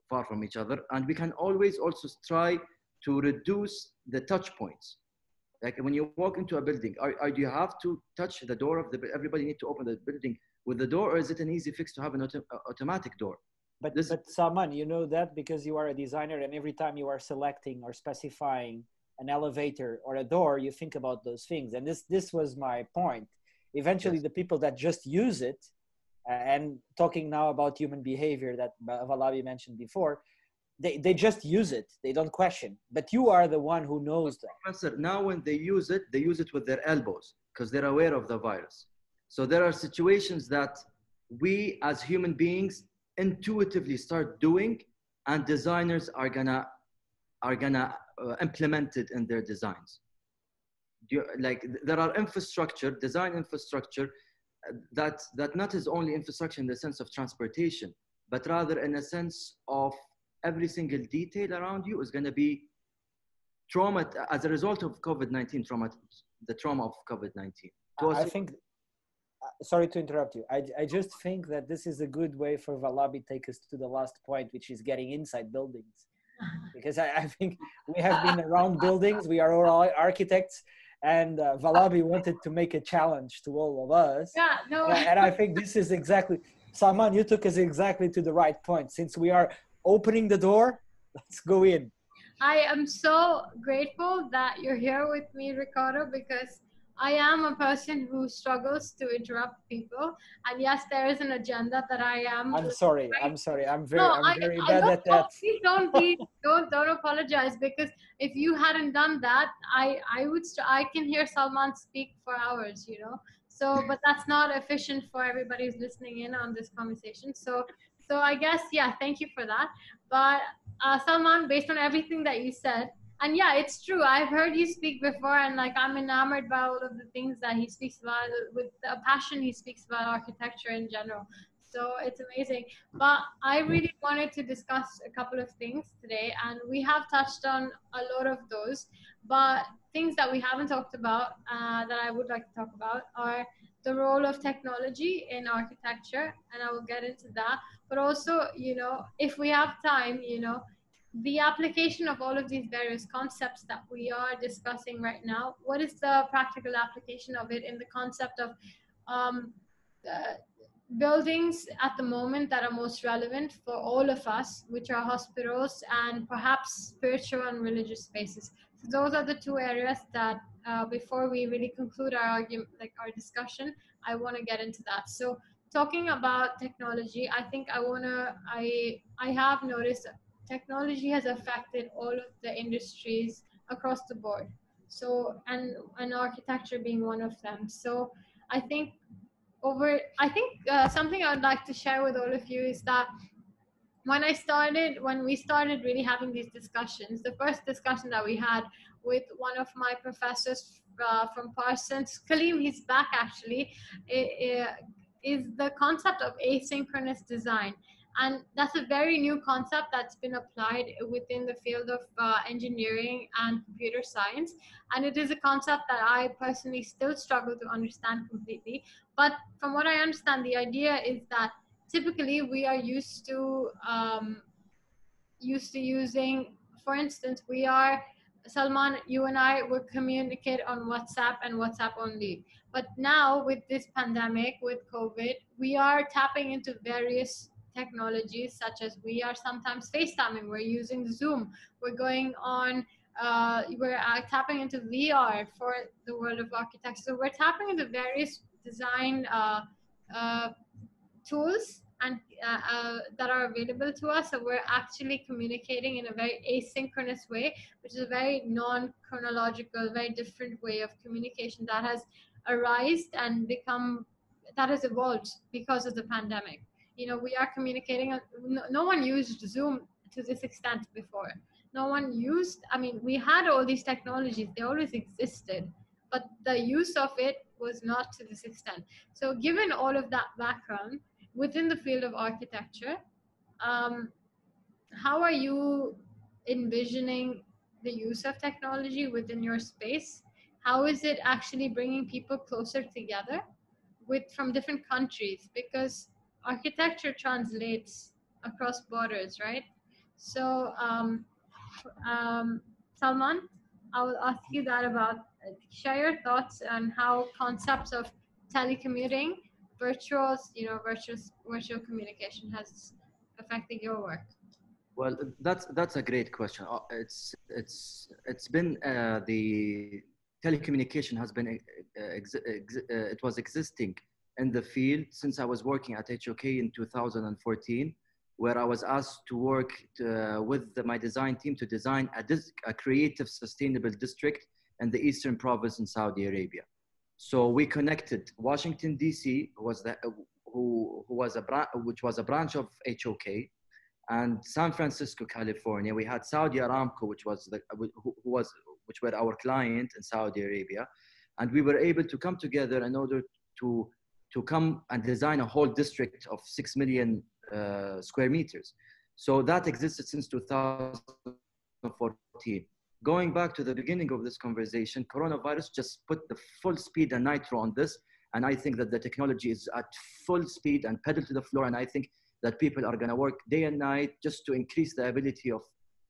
Speaker 2: far from each other. And we can always also try to reduce the touch points. Like when you walk into a building, are, are, do you have to touch the door of the, everybody need to open the building with the door or is it an easy fix to have an auto, uh, automatic door?
Speaker 5: But
Speaker 2: This-
Speaker 5: but Salman, you know that because you are a designer, and every time you are selecting or specifying an elevator or a door, you think about those things. And this this was my point. Eventually,
Speaker 2: Yes.
Speaker 5: the people that just use it, and talking now about human behavior that Valabi mentioned before, they, they just use it. They don't question. But you are the one who knows that.
Speaker 2: Professor, now when they use it, they use it with their elbows because they're aware of the virus. So there are situations that we as human beings intuitively start doing and designers are gonna are gonna uh, implement it in their designs. You, like there are infrastructure, design infrastructure uh, that that not is only infrastructure in the sense of transportation, but rather in a sense of every single detail around you is going to be trauma as a result of COVID-19 trauma, the trauma of COVID-19.
Speaker 5: I think, sorry to interrupt you. I, I just think that this is a good way for Valabi take us to the last point, which is getting inside buildings. Because I, I think we have been around buildings, we are all architects, and uh, Valabi wanted to make a challenge to all of us.
Speaker 1: Yeah, no.
Speaker 5: and I think this is exactly, Salman, you took us exactly to the right point. Since we are opening the door, let's go in.
Speaker 1: I am so grateful that you're here with me, Ricardo, because I am a person who struggles to interrupt people. And yes, there is an agenda that I am.
Speaker 5: I'm sorry. Right? I'm sorry. I'm very, no, I'm very I, bad I at that.
Speaker 1: Please don't be, don't, don't apologize because if you hadn't done that, I, I would, I can hear Salman speak for hours, you know? So, but that's not efficient for everybody who's listening in on this conversation. So, so I guess, yeah, thank you for that. But uh, Salman, based on everything that you said, and yeah it's true. I've heard you speak before and like i'm enamored by all of the things that he speaks about with a passion he speaks about architecture in general. So it's amazing. But i really wanted to discuss a couple of things today and we have touched on a lot of those. But things that we haven't talked about uh, that i would like to talk about are the role of technology in architecture and i will get into that. But also you know if we have time you know the application of all of these various concepts that we are discussing right now, what is the practical application of it in the concept of um, buildings at the moment that are most relevant for all of us, which are hospitals and perhaps spiritual and religious spaces. So those are the two areas that uh, before we really conclude our argument, like our discussion, I want to get into that. So talking about technology, I think I want to, I, I have noticed technology has affected all of the industries across the board. So, and, and architecture being one of them. So I think over, I think uh, something I would like to share with all of you is that when I started, when we started really having these discussions, the first discussion that we had with one of my professors uh, from Parsons, Kaleem, he's back actually, it, it, is the concept of asynchronous design and that's a very new concept that's been applied within the field of uh, engineering and computer science and it is a concept that i personally still struggle to understand completely but from what i understand the idea is that typically we are used to um, used to using for instance we are Salman, you and I would communicate on WhatsApp and WhatsApp only. But now with this pandemic, with COVID, we are tapping into various technologies such as we are sometimes FaceTiming, we're using Zoom, we're going on, uh, we're uh, tapping into VR for the world of architecture. So we're tapping into various design uh, uh tools and uh, uh, that are available to us. So we're actually communicating in a very asynchronous way, which is a very non-chronological, very different way of communication that has arisen and become that has evolved because of the pandemic you know, we are communicating. Uh, no, no one used Zoom to this extent before. No one used, I mean, we had all these technologies, they always existed, but the use of it was not to this extent. So, given all of that background within the field of architecture, um, how are you envisioning the use of technology within your space? How is it actually bringing people closer together with from different countries? Because architecture translates across borders, right? So, um, um, Salman, I will ask you that about share your thoughts on how concepts of telecommuting, virtual, you know, virtual virtual communication has affected your work.
Speaker 2: Well, that's that's a great question. Uh, it's it's it's been uh, the telecommunication has been uh, uh, it was existing in the field since I was working at HOK in 2014, where I was asked to work to, uh, with the, my design team to design a, a, creative, sustainable district in the eastern province in Saudi Arabia. So we connected Washington D.C., was the, who, who was a which was a branch of HOK, and San Francisco, California. We had Saudi Aramco, which was the, who, who was which were our client in Saudi Arabia, and we were able to come together in order to to come and design a whole district of 6 million uh, square meters. So that existed since 2014. Going back to the beginning of this conversation, coronavirus just put the full speed and nitro on this. And I think that the technology is at full speed and pedal to the floor. And I think that people are going to work day and night just to increase the ability of,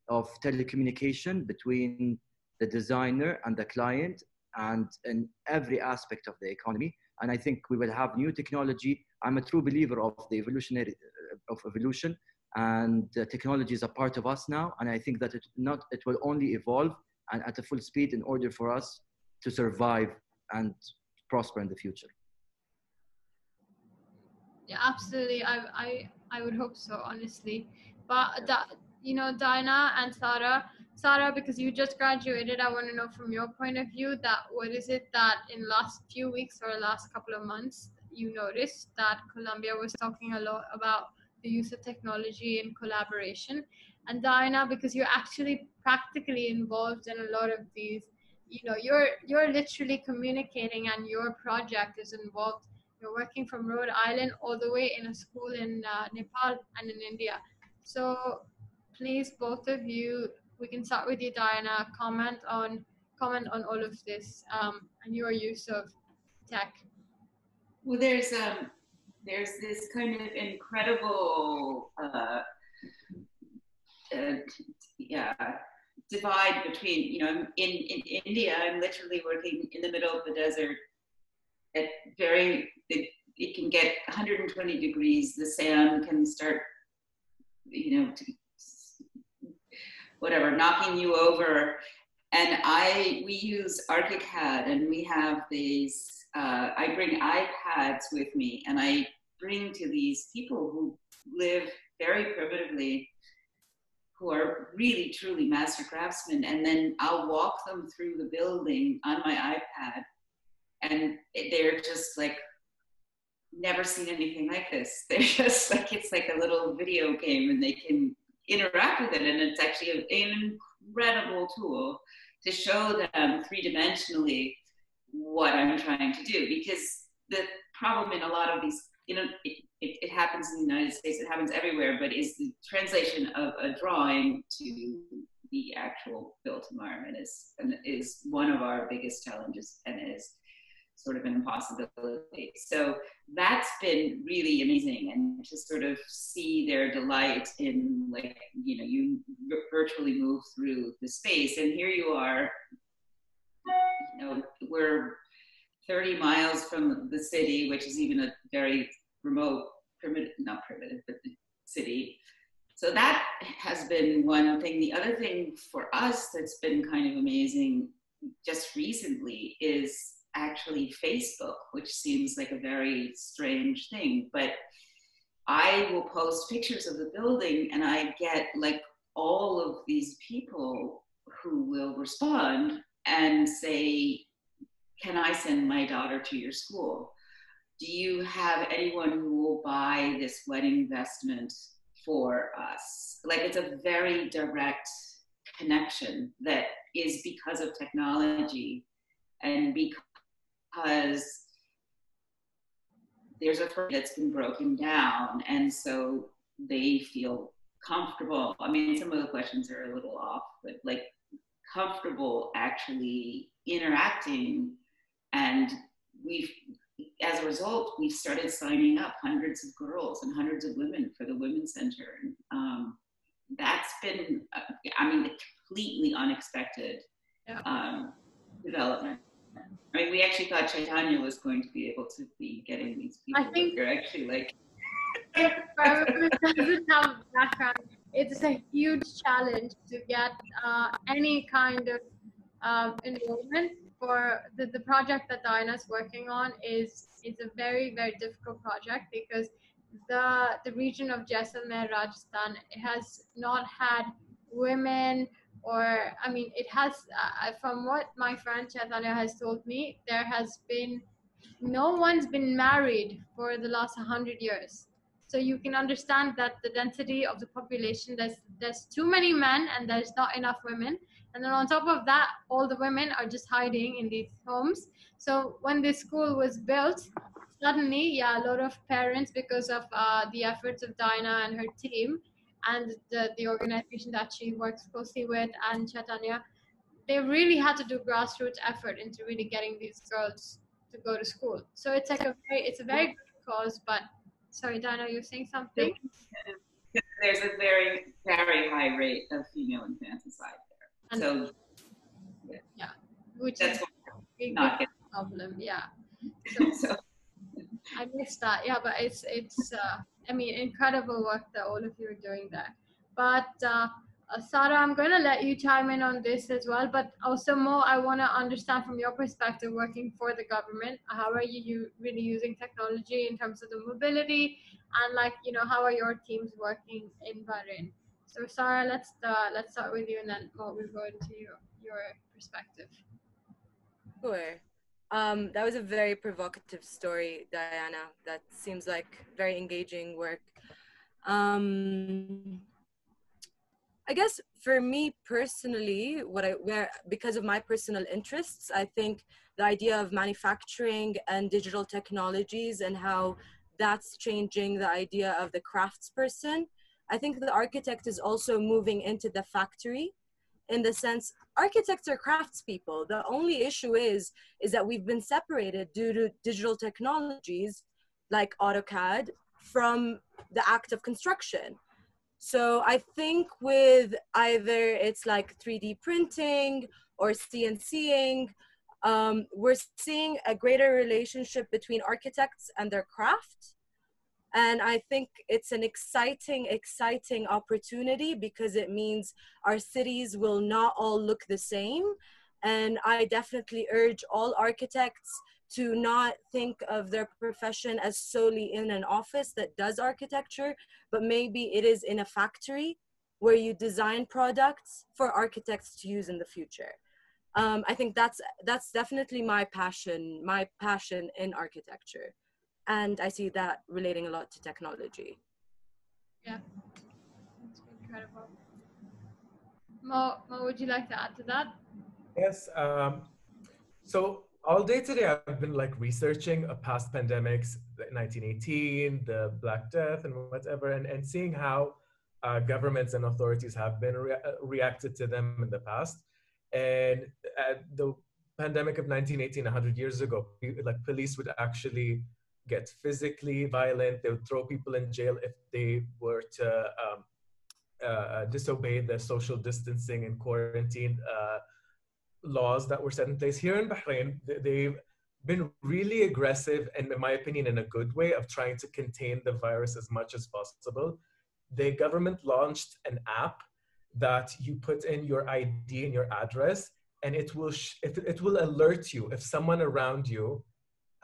Speaker 2: of telecommunication between the designer and the client and in every aspect of the economy. And I think we will have new technology. I'm a true believer of the evolutionary uh, of evolution and technology is a part of us now and i think that it not it will only evolve and at a full speed in order for us to survive and prosper in the future.
Speaker 1: Yeah absolutely. I i, I would hope so honestly. But that you know Diana and Sara Sara because you just graduated I want to know from your point of view that what is it that in last few weeks or last couple of months you noticed that Columbia was talking a lot about the use of technology and collaboration. And Diana, because you're actually practically involved in a lot of these, you know, you're you're literally communicating and your project is involved. You're working from Rhode Island all the way in a school in uh, Nepal and in India. So please, both of you, we can start with you, Diana. Comment on comment on all of this um, and your use of tech.
Speaker 6: Well, there's um, there's this kind of incredible uh, uh, yeah divide between you know in, in india i'm literally working in the middle of the desert at very it, it can get 120 degrees the sand can start you know to, whatever knocking you over and i we use archicad and we have these uh, I bring iPads with me and I bring to these people who live very primitively, who are really truly master craftsmen, and then I'll walk them through the building on my iPad, and they're just like never seen anything like this. They're just like it's like a little video game, and they can interact with it, and it's actually an incredible tool to show them three dimensionally what I'm trying to do because the problem in a lot of these you know, it, it, it, happens in the United States, it happens everywhere, but is the translation of a drawing to the actual built environment is, is one of our biggest challenges and is sort of an impossibility. So that's been really amazing and to sort of see their delight in like, you know, you virtually move through the space and here you are, you know, we're 30 miles from the city, which is even a very remote, primitive, not primitive, but city. So that has been one thing. The other thing for us that's been kind of amazing just recently is actually Facebook, which seems like a very strange thing. But I will post pictures of the building and I get like all of these people who will respond and say, can I send my daughter to your school? Do you have anyone who will buy this wedding vestment for us? Like it's a very direct connection that is because of technology and because there's a that's been broken down and so they feel comfortable. I mean some of the questions are a little off but like comfortable actually interacting and we've as a result we've started signing up hundreds of girls and hundreds of women for the women's center. And um, that's been uh, i mean a completely unexpected yeah. um, development i mean we actually thought chaitanya was going to be able to be getting these people
Speaker 1: i think
Speaker 6: you're actually like
Speaker 1: doesn't have background it's a huge challenge to get uh, any kind of uh, enrollment for the, the project that Diana's working on is is a very very difficult project because the the region of Jaisalmer, Rajasthan, has not had women or I mean it has uh, from what my friend Chaitanya has told me there has been no one's been married for the last 100 years so you can understand that the density of the population there's there's too many men and there's not enough women and then on top of that, all the women are just hiding in these homes. So when this school was built, suddenly, yeah, a lot of parents, because of uh, the efforts of Diana and her team and the, the organization that she works closely with and Chaitanya, they really had to do grassroots effort into really getting these girls to go to school. So it's like a very, it's a very good cause. But sorry, Diana, you're saying something.
Speaker 6: There's a very, very high rate of female infanticide there.
Speaker 1: And
Speaker 6: so
Speaker 1: yeah, which
Speaker 6: that's
Speaker 1: is a
Speaker 6: not
Speaker 1: big problem. Yeah. So
Speaker 6: so
Speaker 1: I missed that. Yeah, but it's it's uh, I mean incredible work that all of you are doing there. But uh, uh, Sara, I'm going to let you chime in on this as well. But also, Mo, I want to understand from your perspective, working for the government, how are you, really using technology in terms of the mobility, and like you know, how are your teams working in Bahrain? So, Sara, let's uh, let's start with you, and then Mo will go into your your perspective.
Speaker 3: Sure. Um, that was a very provocative story, Diana. That seems like very engaging work. Um, I guess for me personally, what I where because of my personal interests, I think the idea of manufacturing and digital technologies and how that's changing the idea of the craftsperson. I think the architect is also moving into the factory in the sense architects are craftspeople. The only issue is is that we've been separated due to digital technologies like AutoCAD from the act of construction. So I think with either it's like 3D printing or CNCing, um, we're seeing a greater relationship between architects and their craft. And I think it's an exciting, exciting opportunity because it means our cities will not all look the same. And I definitely urge all architects to not think of their profession as solely in an office that does architecture, but maybe it is in a factory where you design products for architects to use in the future. Um, I think that's that's definitely my passion, my passion in architecture, and I see that relating a lot to technology.
Speaker 1: Yeah, that's incredible. Mo, Mo, would you like to add to that?
Speaker 4: Yes. Um, so all day today, I've been like researching past pandemics, 1918, the Black Death, and whatever, and, and seeing how uh, governments and authorities have been re- reacted to them in the past. And at the pandemic of 1918, 100 years ago, like police would actually get physically violent. They would throw people in jail if they were to um, uh, disobey the social distancing and quarantine uh, laws that were set in place here in Bahrain. They've been really aggressive, and in my opinion, in a good way, of trying to contain the virus as much as possible. The government launched an app that you put in your ID and your address, and it will it, it will alert you if someone around you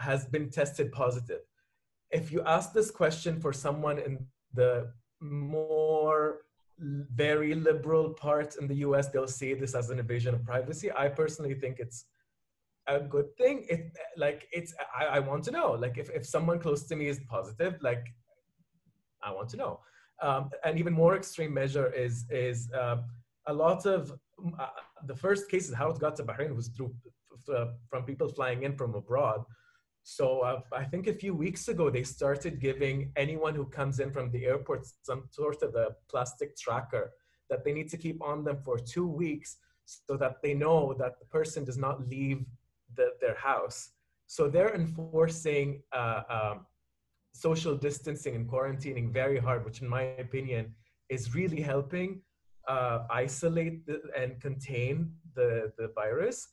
Speaker 4: has been tested positive. If you ask this question for someone in the more very liberal part in the US, they'll see this as an invasion of privacy. I personally think it's a good thing. It like it's I, I want to know. Like if, if someone close to me is positive, like I want to know. Um, an even more extreme measure is is uh, a lot of uh, the first cases how it got to Bahrain was through uh, from people flying in from abroad. So uh, I think a few weeks ago they started giving anyone who comes in from the airport some sort of a plastic tracker that they need to keep on them for two weeks so that they know that the person does not leave the, their house. So they're enforcing uh, um, social distancing and quarantining very hard, which in my opinion is really helping uh, isolate the, and contain the, the virus.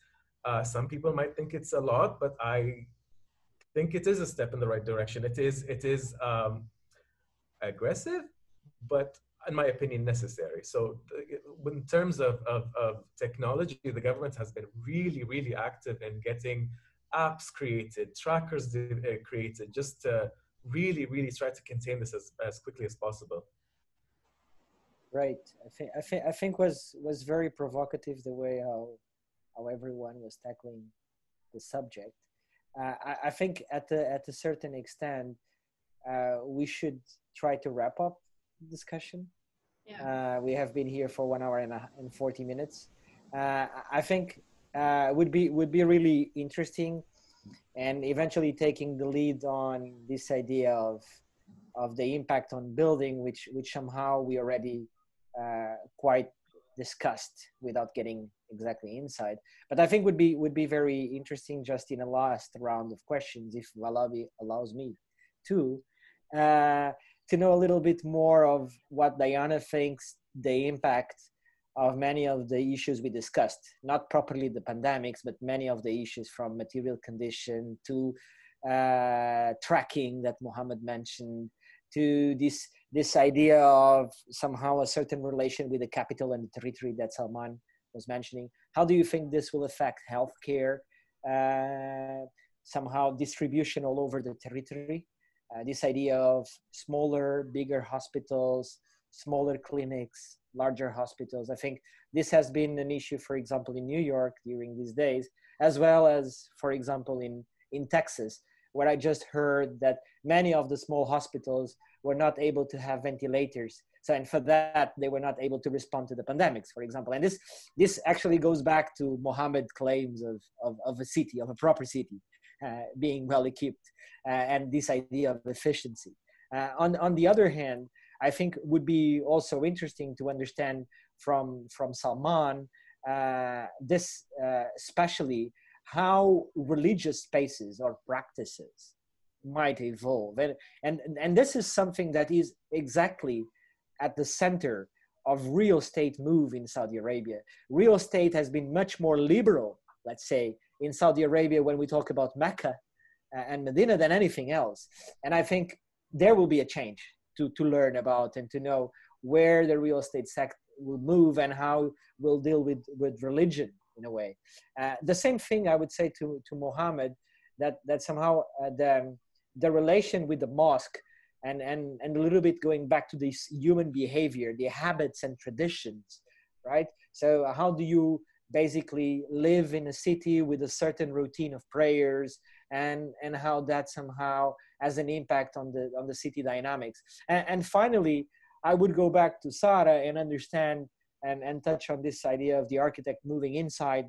Speaker 4: Uh, some people might think it's a lot, but I think it is a step in the right direction. It is it is um, aggressive, but in my opinion, necessary. So, in terms of, of, of, technology, the government has been really, really active in getting apps created, trackers uh, created, just to really, really try to contain this as, as quickly as possible.
Speaker 5: Right. I think I think I think was was very provocative the way how how everyone was tackling the subject uh, I, I, think at a, at a certain extent, uh, we should try to wrap up the discussion. Yeah. Uh, we have been here for one hour and, a, and 40 minutes. Uh, I think uh, would be would be really interesting and eventually taking the lead on this idea of of the impact on building, which which somehow we already uh, quite discussed without getting exactly inside. But I think would be would be very interesting just in a last round of questions, if Valavi allows me to, uh, to know a little bit more of what Diana thinks the impact of many of the issues we discussed, not properly the pandemics, but many of the issues from material condition to uh, tracking that Mohammed mentioned, to this this idea of somehow a certain relation with the capital and the territory that Salman was mentioning. How do you think this will affect healthcare? Uh, somehow distribution all over the territory. Uh, this idea of smaller, bigger hospitals, smaller clinics, larger hospitals. I think this has been an issue, for example, in New York during these days, as well as, for example, in, in Texas, where I just heard that many of the small hospitals were not able to have ventilators. So, and for that, they were not able to respond to the pandemics, for example. And this, this actually goes back to Mohammed's claims of, of, of a city, of a proper city, uh, being well equipped, uh, and this idea of efficiency. Uh, on, on the other hand, I think would be also interesting to understand from, from Salman uh, this, uh, especially how religious spaces or practices might evolve. And, and, and this is something that is exactly at the center of real estate move in Saudi Arabia. Real estate has been much more liberal, let's say, in Saudi Arabia when we talk about Mecca uh, and Medina than anything else. And I think there will be a change to, to learn about and to know where the real estate sector will move and how we'll deal with, with religion in a way. Uh, the same thing I would say to, to Mohammed that, that somehow uh, the, the relation with the mosque and, and, and a little bit going back to this human behavior, the habits and traditions, right? So how do you basically live in a city with a certain routine of prayers and, and how that somehow has an impact on the, on the city dynamics. And, and finally, I would go back to Sara and understand and, and touch on this idea of the architect moving inside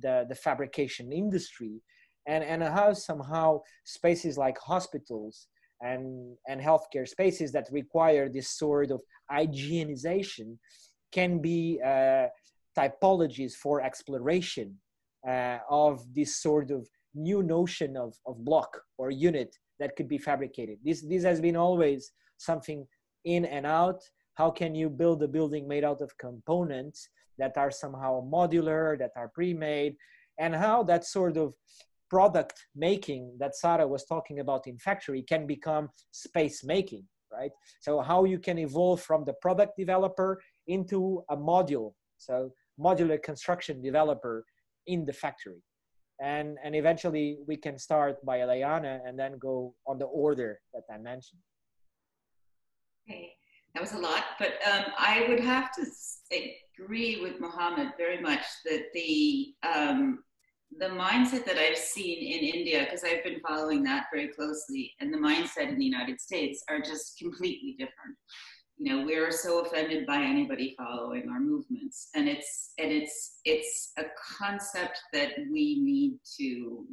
Speaker 5: the, the fabrication industry and, and how somehow spaces like hospitals and, and healthcare spaces that require this sort of hygienization can be uh, typologies for exploration uh, of this sort of new notion of, of block or unit that could be fabricated. This, this has been always something in and out. How can you build a building made out of components that are somehow modular, that are pre-made, and how that sort of product making that Sara was talking about in factory can become space making, right? So how you can evolve from the product developer into a module, so modular construction developer in the factory. And, and eventually we can start by Diana and then go on the order that I mentioned.
Speaker 6: Okay, that was a lot, but um, I would have to agree with Mohammed very much that the um, the mindset that I've seen in India, because I've been following that very closely, and the mindset in the United States are just completely different. You know, we're so offended by anybody following our movements, and it's and it's it's a concept that we need to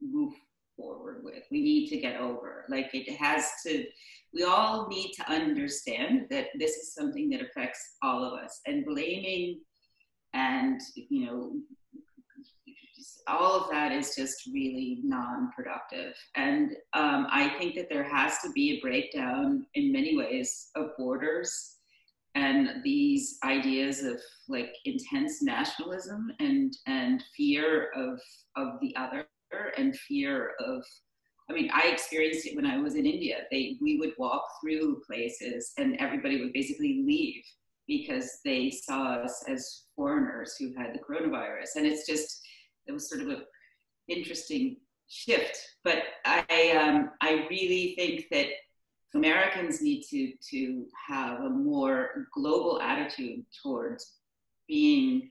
Speaker 6: move forward with. We need to get over. Like it has to. We all need to understand that this is something that affects all of us, and blaming and you know all of that is just really non-productive and um, i think that there has to be a breakdown in many ways of borders and these ideas of like intense nationalism and and fear of of the other and fear of I mean, I experienced it when I was in India. They, we would walk through places and everybody would basically leave because they saw us as foreigners who had the coronavirus. And it's just, it was sort of an interesting shift. But I, um, I really think that Americans need to, to have a more global attitude towards being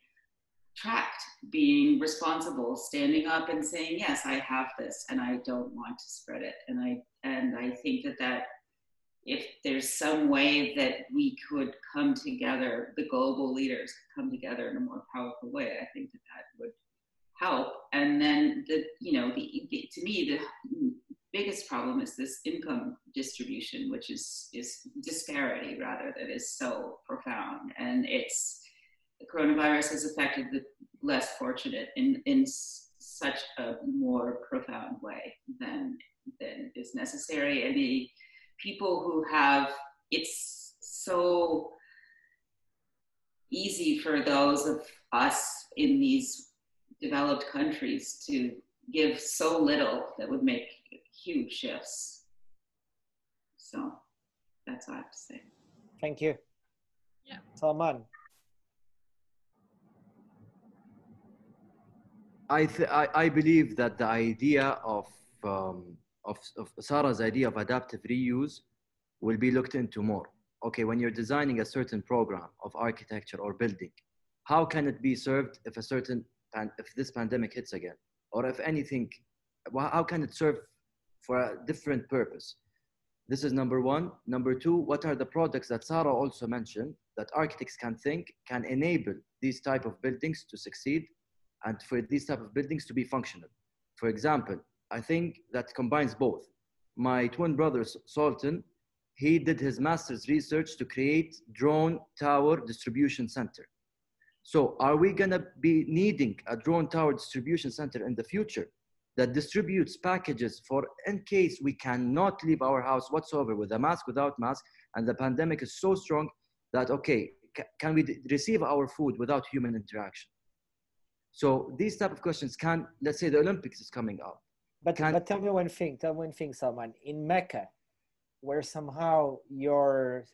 Speaker 6: tracked, being responsible, standing up and saying, yes, I have this and I don't want to spread it. And I, and I think that that if there's some way that we could come together, the global leaders come together in a more powerful way, I think that that would help. And then the, you know, the, the to me, the biggest problem is this income distribution, which is, is disparity rather, that is so profound. And it's, the coronavirus has affected the less fortunate in, in such a more profound way than, than is necessary. And the people who have, it's so easy for those of us in these developed countries to give so little that would make huge shifts. So that's all I have to say.
Speaker 5: Thank you.
Speaker 1: Yeah.
Speaker 5: Salman.
Speaker 2: I, th- I, I believe that the idea of, um, of, of Sara's idea of adaptive reuse will be looked into more. Okay, when you're designing a certain program of architecture or building, how can it be served if a certain pan- if this pandemic hits again, or if anything, how can it serve for a different purpose? This is number one. Number two, what are the products that Sara also mentioned that architects can think can enable these type of buildings to succeed and for these type of buildings to be functional. For example, I think that combines both. My twin brother, Sultan, he did his master's research to create drone tower distribution center. So are we gonna be needing a drone tower distribution center in the future that distributes packages for in case we cannot leave our house whatsoever with a mask, without mask, and the pandemic is so strong that, okay, can we receive our food without human interaction? So these type of questions can, let's say the Olympics is coming up.
Speaker 5: But,
Speaker 2: Can-
Speaker 5: but tell me one thing, tell me one thing, Salman. In Mecca, where somehow your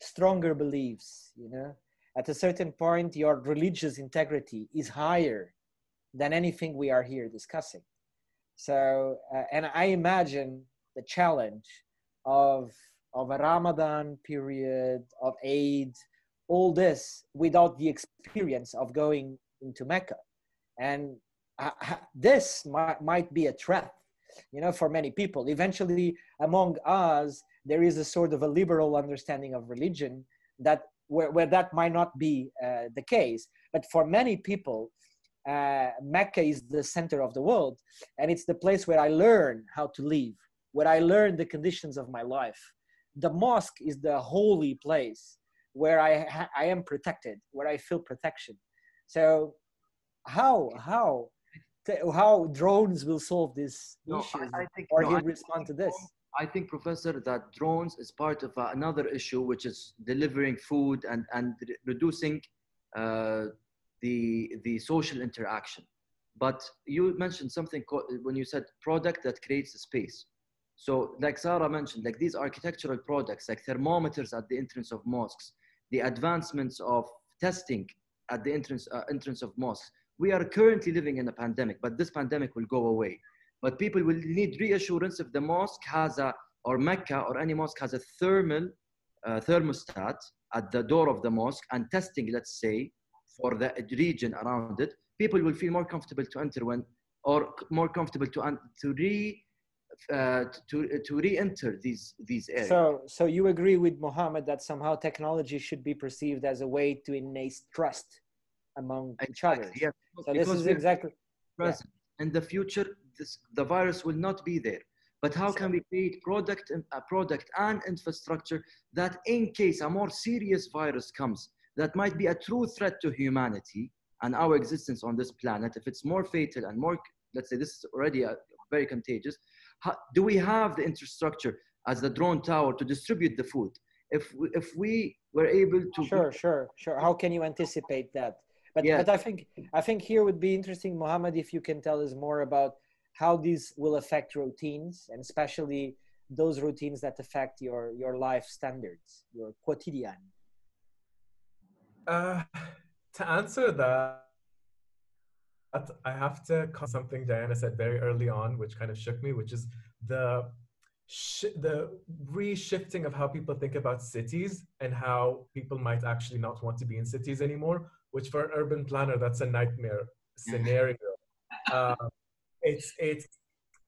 Speaker 5: stronger beliefs, you know, at a certain point, your religious integrity is higher than anything we are here discussing. So, uh, and I imagine the challenge of of a Ramadan period, of Eid, all this without the experience of going into Mecca, and uh, uh, this might, might be a threat, you know, for many people. Eventually, among us, there is a sort of a liberal understanding of religion that where, where that might not be uh, the case. But for many people, uh, Mecca is the center of the world, and it's the place where I learn how to live, where I learn the conditions of my life. The mosque is the holy place where I, ha- I am protected, where I feel protection. So, how how how drones will solve this
Speaker 2: No,
Speaker 5: issue,
Speaker 2: I- I think-
Speaker 5: or
Speaker 2: no,
Speaker 5: he'll respond to this?
Speaker 2: I think, Professor, that drones is part of uh, another issue, which is delivering food and, and re- reducing uh, the, the social interaction. But you mentioned something when you said product that creates a space. So like Sara mentioned, like these architectural products, like thermometers at the entrance of mosques, the advancements of testing at the entrance, uh, entrance of mosques. We are currently living in a pandemic, but this pandemic will go away. But people will need reassurance if the mosque has a, or Mecca or any mosque has a thermal uh, thermostat at the door of the mosque and testing, let's say, for the region around it, people will feel more comfortable to enter when, or more comfortable to to re uh, to to re-enter these these areas.
Speaker 5: So, so you agree with Mohammed that somehow technology should be perceived as a way to innate trust among each other.
Speaker 2: Exactly, yes.
Speaker 5: So this is exactly
Speaker 2: present. In the future, this, the virus will not be there. But how can we create product and a product and infrastructure that, in case a more serious virus comes, that might be a true threat to humanity and our existence on this planet, if it's more fatal and more, let's say this is already a, very contagious, how, do we have the infrastructure as the drone tower to distribute the food? If we, if we were able to
Speaker 5: sure, sure, sure. How can you anticipate that? But
Speaker 2: Yeah.
Speaker 5: but I think I think here would be interesting, Mohammed, if you can tell us more about how these will affect routines and especially those routines that affect your your life standards, your quotidian.
Speaker 4: Uh, to answer that, I have to call something Diana said very early on, which kind of shook me, which is the sh- the reshifting of how people think about cities and how people might actually not want to be in cities anymore. Which for an urban planner, that's a nightmare scenario. Uh, it's it's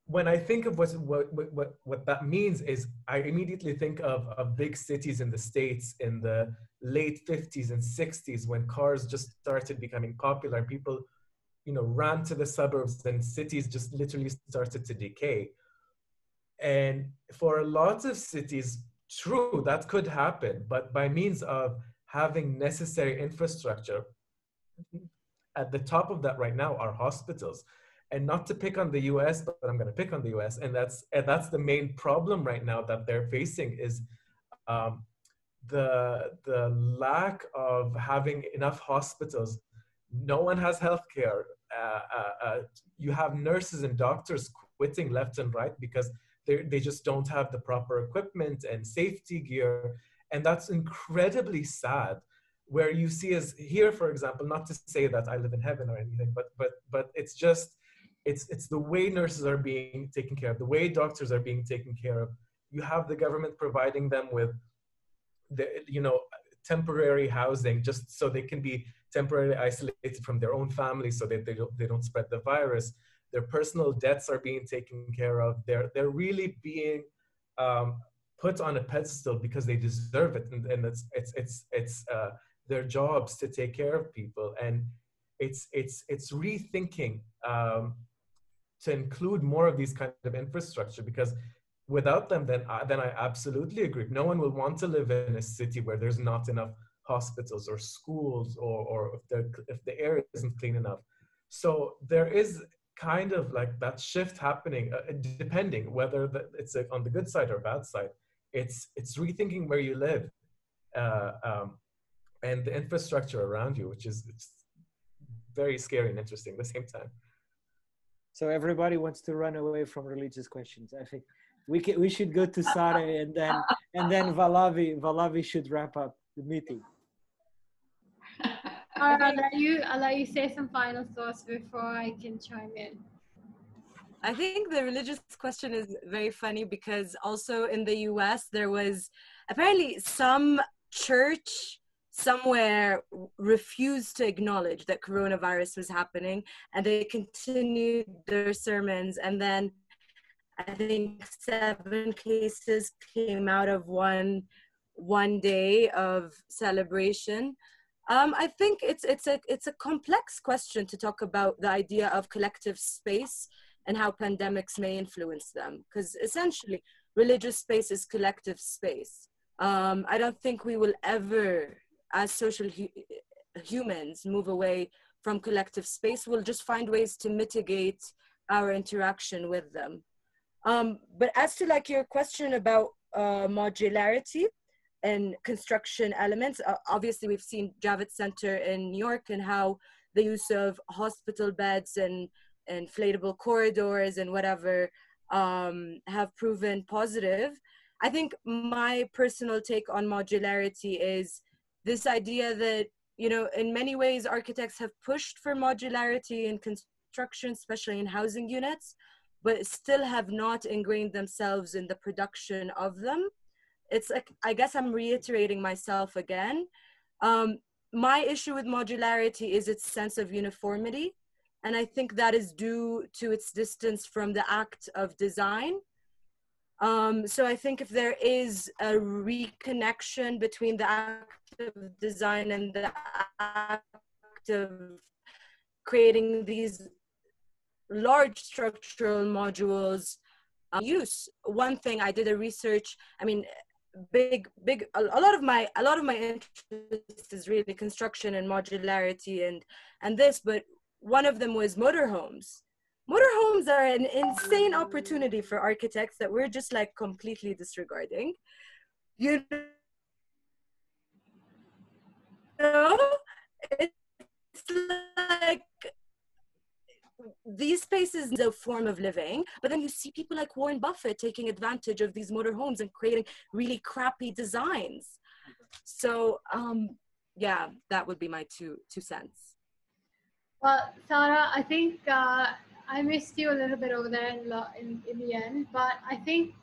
Speaker 4: when I think of what, what what what that means is I immediately think of of big cities in the states in the late 50s and 60s when cars just started becoming popular and people you know, ran to the suburbs and cities just literally started to decay. And for a lot of cities, true, that could happen, but by means of having necessary infrastructure, at the top of that right now are hospitals. And not to pick on the US, but I'm going to pick on the US. And that's, and that's the main problem right now that they're facing is um, the, the lack of having enough hospitals. No one has healthcare. Uh, uh, uh, you have nurses and doctors quitting left and right because they just don't have the proper equipment and safety gear. And that's incredibly sad where you see as here, for example, not to say that I live in heaven or anything, but, but, but it's just, it's, it's the way nurses are being taken care of, the way doctors are being taken care of. You have the government providing them with the, you know, temporary housing just so they can be temporarily isolated from their own families so that they don't, they don't spread the virus. Their personal debts are being taken care of. They're, they're really being um, put on a pedestal because they deserve it. And, and it's, it's, it's, it's uh, their jobs to take care of people. And it's, it's, it's rethinking um, to include more of these kind of infrastructure because without them, then I, then I absolutely agree. No one will want to live in a city where there's not enough hospitals or schools or, or if, the, if the air isn't clean enough. So there is kind of like that shift happening, uh, depending whether the, it's a, on the good side or bad side. It's, it's rethinking where you live uh, um, and the infrastructure around you, which is very scary and interesting at the same time.
Speaker 5: So everybody wants to run away from religious questions. I think we can, we should go to Sara and then and then Valavi Valavi should wrap up the meeting.
Speaker 1: I'll let you I'll let you say some final thoughts before I can chime in.
Speaker 3: I think the religious question is very funny because also in the US there was apparently some church somewhere refused to acknowledge that coronavirus was happening and they continued their sermons and then I think seven cases came out of one one day of celebration. Um, I think it's it's a it's a complex question to talk about the idea of collective space and how pandemics may influence them, because essentially religious space is collective space. Um, I don't think we will ever, as social hu- humans, move away from collective space. We'll just find ways to mitigate our interaction with them. Um, but as to like your question about uh, modularity and construction elements, uh, obviously we've seen Javits Center in New York and how the use of hospital beds and inflatable corridors and whatever um, have proven positive. I think my personal take on modularity is this idea that, you know, in many ways, architects have pushed for modularity in construction, especially in housing units but still have not ingrained themselves in the production of them. It's like, I guess I'm reiterating myself again. Um, my issue with modularity is its sense of uniformity. And I think that is due to its distance from the act of design. Um, so I think if there is a reconnection between the act of design and the act of creating these large structural modules um, use. One thing I did a research, I mean, big, big, a, a lot of my, a lot of my interest is really construction and modularity and, and this, but one of them was motorhomes. Motorhomes are an insane opportunity for architects that we're just like completely disregarding. You know, it's like these spaces is a form of living, but then you see people like Warren Buffett taking advantage of these motorhomes and creating really crappy designs. So um, yeah, that would be my two two cents.
Speaker 1: Well, Sara, I think uh, I missed you a little bit over there in, in, in the end, but I think,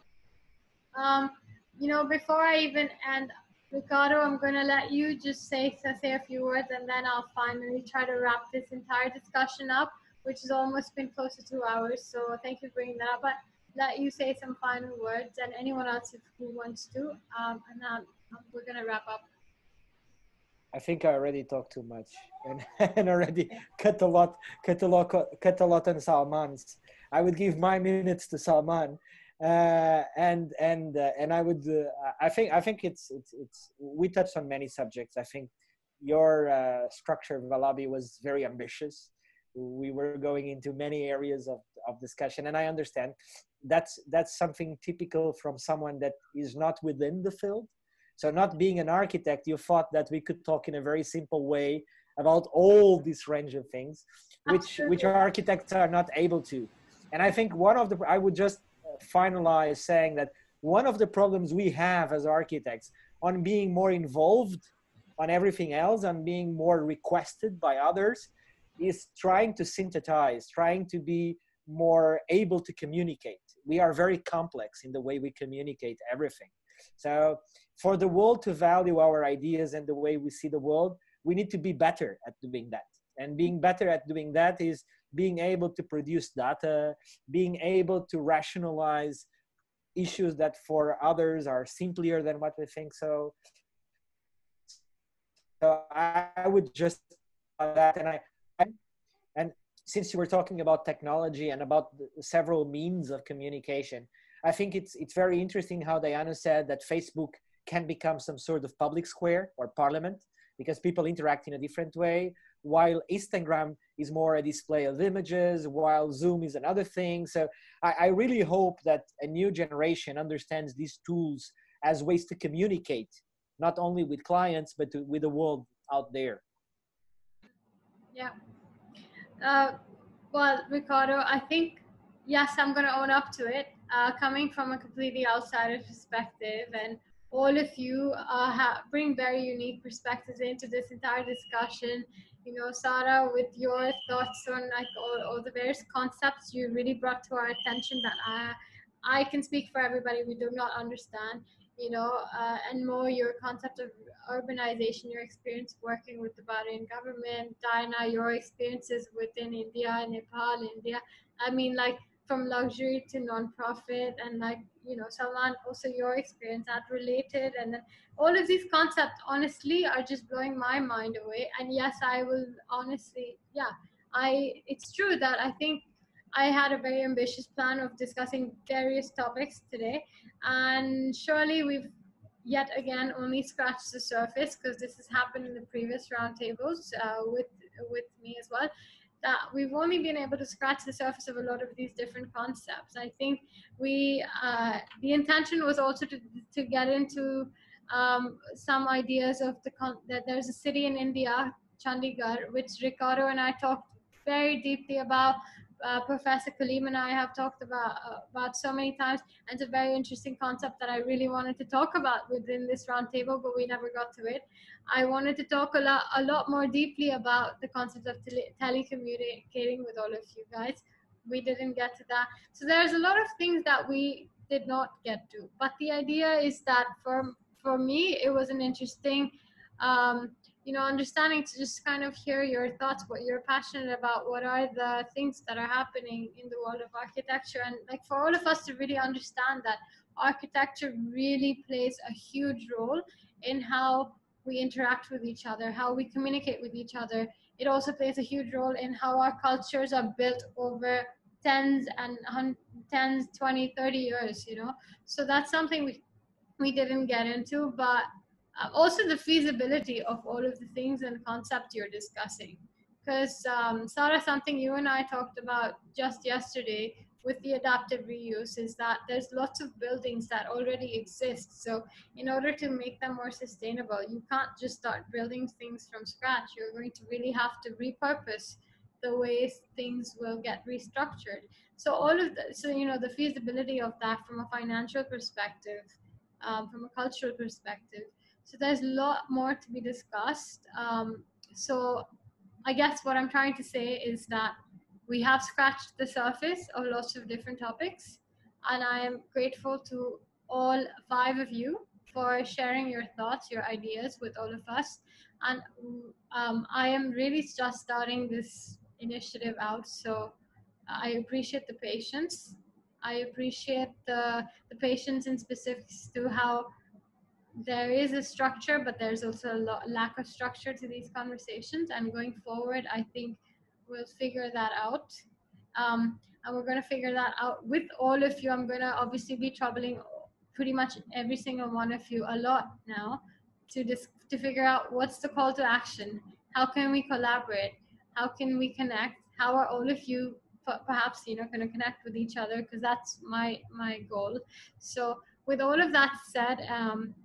Speaker 1: um, you know, before I even end, Ricardo, I'm going to let you just say, say a few words and then I'll finally try to wrap this entire discussion up which has almost been close to two hours. So thank you for bringing that up. But let you say some final words and anyone else who wants to. Um, and then we're going to wrap up.
Speaker 5: I think I already talked too much and, and already cut a lot, cut a lot, cut a lot on Salman's. I would give my minutes to Salman, uh, and and uh, and I would. Uh, I think I think it's it's it's. We touched on many subjects. I think your uh, structure of Valabi was very ambitious. We were going into many areas of, of discussion, and I understand that's that's something typical from someone that is not within the field so not being an architect, you thought that we could talk in a very simple way about all this range of things, which Absolutely. which architects are not able to. And I think one of the I would just uh, finalize saying that one of the problems we have as architects on being more involved on everything else on being more requested by others is trying to synthesize, trying to be more able to communicate. We are very complex in the way we communicate everything. So for the world to value our ideas and the way we see the world, we need to be better at doing that. And being better at doing that is being able to produce data, being able to rationalize issues that for others are simpler than what we think. So, so I would just that, and I, and since you were talking about technology and about several means of communication, I think it's it's very interesting how Diana said that Facebook can become some sort of public square or parliament because people interact in a different way while instagram is more a display of images while zoom is another thing. So I, I, really hope that a new generation understands these tools as ways to communicate not only with clients but to, with the world out there.
Speaker 1: Yeah. Uh, well ricardo i think yes i'm going to own up to it uh, coming from a completely outsider perspective and all of you uh, bring very unique perspectives into this entire discussion. You know, Sara, with your thoughts on like all, all the various concepts you really brought to our attention that I, I can speak for everybody we do not understand. You know, uh, and more your concept of urbanization, your experience working with the Bahrain government, Diana, your experiences within India, Nepal, India. I mean, like from luxury to non-profit and like you know Salman also your experience that related and then all of these concepts honestly are just blowing my mind away. And yes I will honestly yeah I it's true that I think I had a very ambitious plan of discussing various topics today. And surely we've yet again only scratched the surface because this has happened in the previous roundtables uh, with with me as well that we've only been able to scratch the surface of a lot of these different concepts. I think we, uh, the intention was also to, to get into um, some ideas of the, con- that there's a city in India, Chandigarh, which Ricardo and I talked very deeply about, uh, Professor Kaleem and I have talked about uh, about so many times, and it's a very interesting concept that I really wanted to talk about within this roundtable, but we never got to it. I wanted to talk a lot a lot more deeply about the concept of tele- telecommunicating with all of you guys. We didn't get to that, so there's a lot of things that we did not get to. But the idea is that for for me, it was an interesting. Um, you know understanding to just kind of hear your thoughts what you're passionate about what are the things that are happening in the world of architecture. And like for all of us to really understand that architecture really plays a huge role in how we interact with each other how we communicate with each other it also plays a huge role in how our cultures are built over tens and tens 20 30 years you know. So that's something we we didn't get into but uh, also the feasibility of all of the things and concepts you're discussing because um, Sara, something you and I talked about just yesterday with the adaptive reuse is that there's lots of buildings that already exist. So in order to make them more sustainable, you can't just start building things from scratch. You're going to really have to repurpose the ways things will get restructured. So all of the, so you know, the feasibility of that from a financial perspective, um, from a cultural perspective, so there's a lot more to be discussed. Um, so I guess what I'm trying to say is that we have scratched the surface of lots of different topics. And I am grateful to all five of you for sharing your thoughts, your ideas with all of us. And um, I am really just starting this initiative out. So I appreciate the patience. I appreciate the, the patience and specifics to how there is a structure, but there's also a lo- lack of structure to these conversations. And going forward, I think we'll figure that out. Um, and we're going to figure that out with all of you. I'm going to obviously be troubling pretty much every single one of you a lot now to dis- to figure out what's the call to action. How can we collaborate? How can we connect? How are all of you perhaps you know going to connect with each other? Because that's my my goal. So with all of that said, um,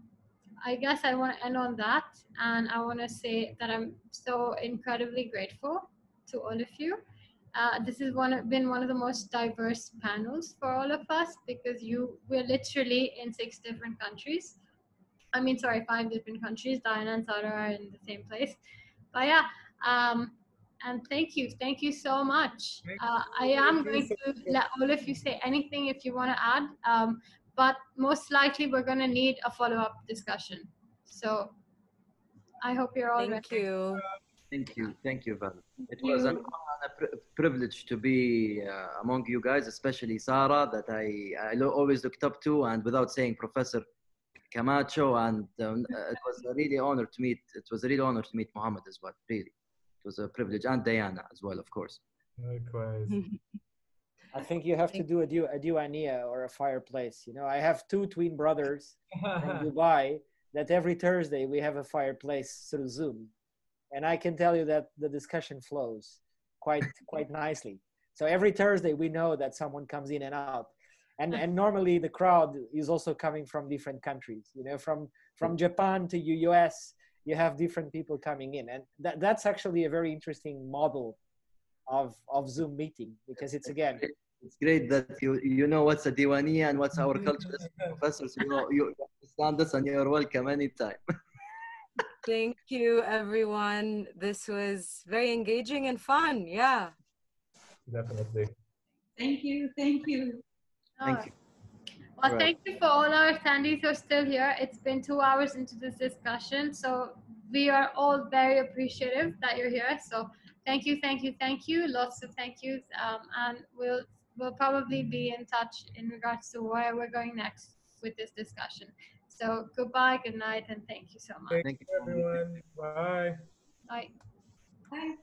Speaker 1: I guess I want to end on that, and I want to say that I'm so incredibly grateful to all of you. Uh, this has one, been one of the most diverse panels for all of us because you we're literally in six different countries. I mean, sorry, five different countries. Diana and Sara are in the same place. But yeah, um, and thank you, thank you so much. Uh, I am going to let all of you say anything if you want to add. Um, but most likely we're going to need a follow-up discussion. So I hope you're all
Speaker 3: Thank
Speaker 1: ready.
Speaker 3: you.
Speaker 2: Thank you, thank you, Val. It
Speaker 1: You-
Speaker 2: was an honor and a pri- privilege to be uh, among you guys, especially Sara, that I, I lo- always looked up to, and without saying Professor Camacho, and um, uh, it was a really honor to meet. It was a real honor to meet Mohammed as well. Really, it was a privilege, and Diana as well, of course.
Speaker 4: Likewise.
Speaker 5: I think you have to do a, du- a diwaniya or a fireplace. You know, I have two twin brothers from Dubai that every Thursday we have a fireplace through Zoom. And I can tell you that the discussion flows quite quite nicely. So every Thursday we know that someone comes in and out. And and normally the crowd is also coming from different countries. You know, from from Japan to US, you have different people coming in. And that, that's actually a very interesting model of of Zoom meeting because it's again
Speaker 2: It's great that you you know what's a diwaniya and what's our culture professors. You know, you understand us, and you're welcome anytime.
Speaker 3: Thank you, everyone. This was very engaging and fun. Yeah.
Speaker 4: Definitely.
Speaker 6: Thank you, thank you.
Speaker 2: Thank you.
Speaker 1: Well,
Speaker 2: Right.
Speaker 1: thank you for all our attendees who are still here. It's been two hours into this discussion, so we are all very appreciative that you're here. So thank you, thank you, thank you. Lots of thank yous, um, and we'll we'll probably be in touch in regards to where we're going next with this discussion. So goodbye, good night, and thank you so much.
Speaker 4: Thank
Speaker 2: Thank
Speaker 4: you,
Speaker 2: you.
Speaker 4: everyone. Bye.
Speaker 1: Bye.
Speaker 6: Bye.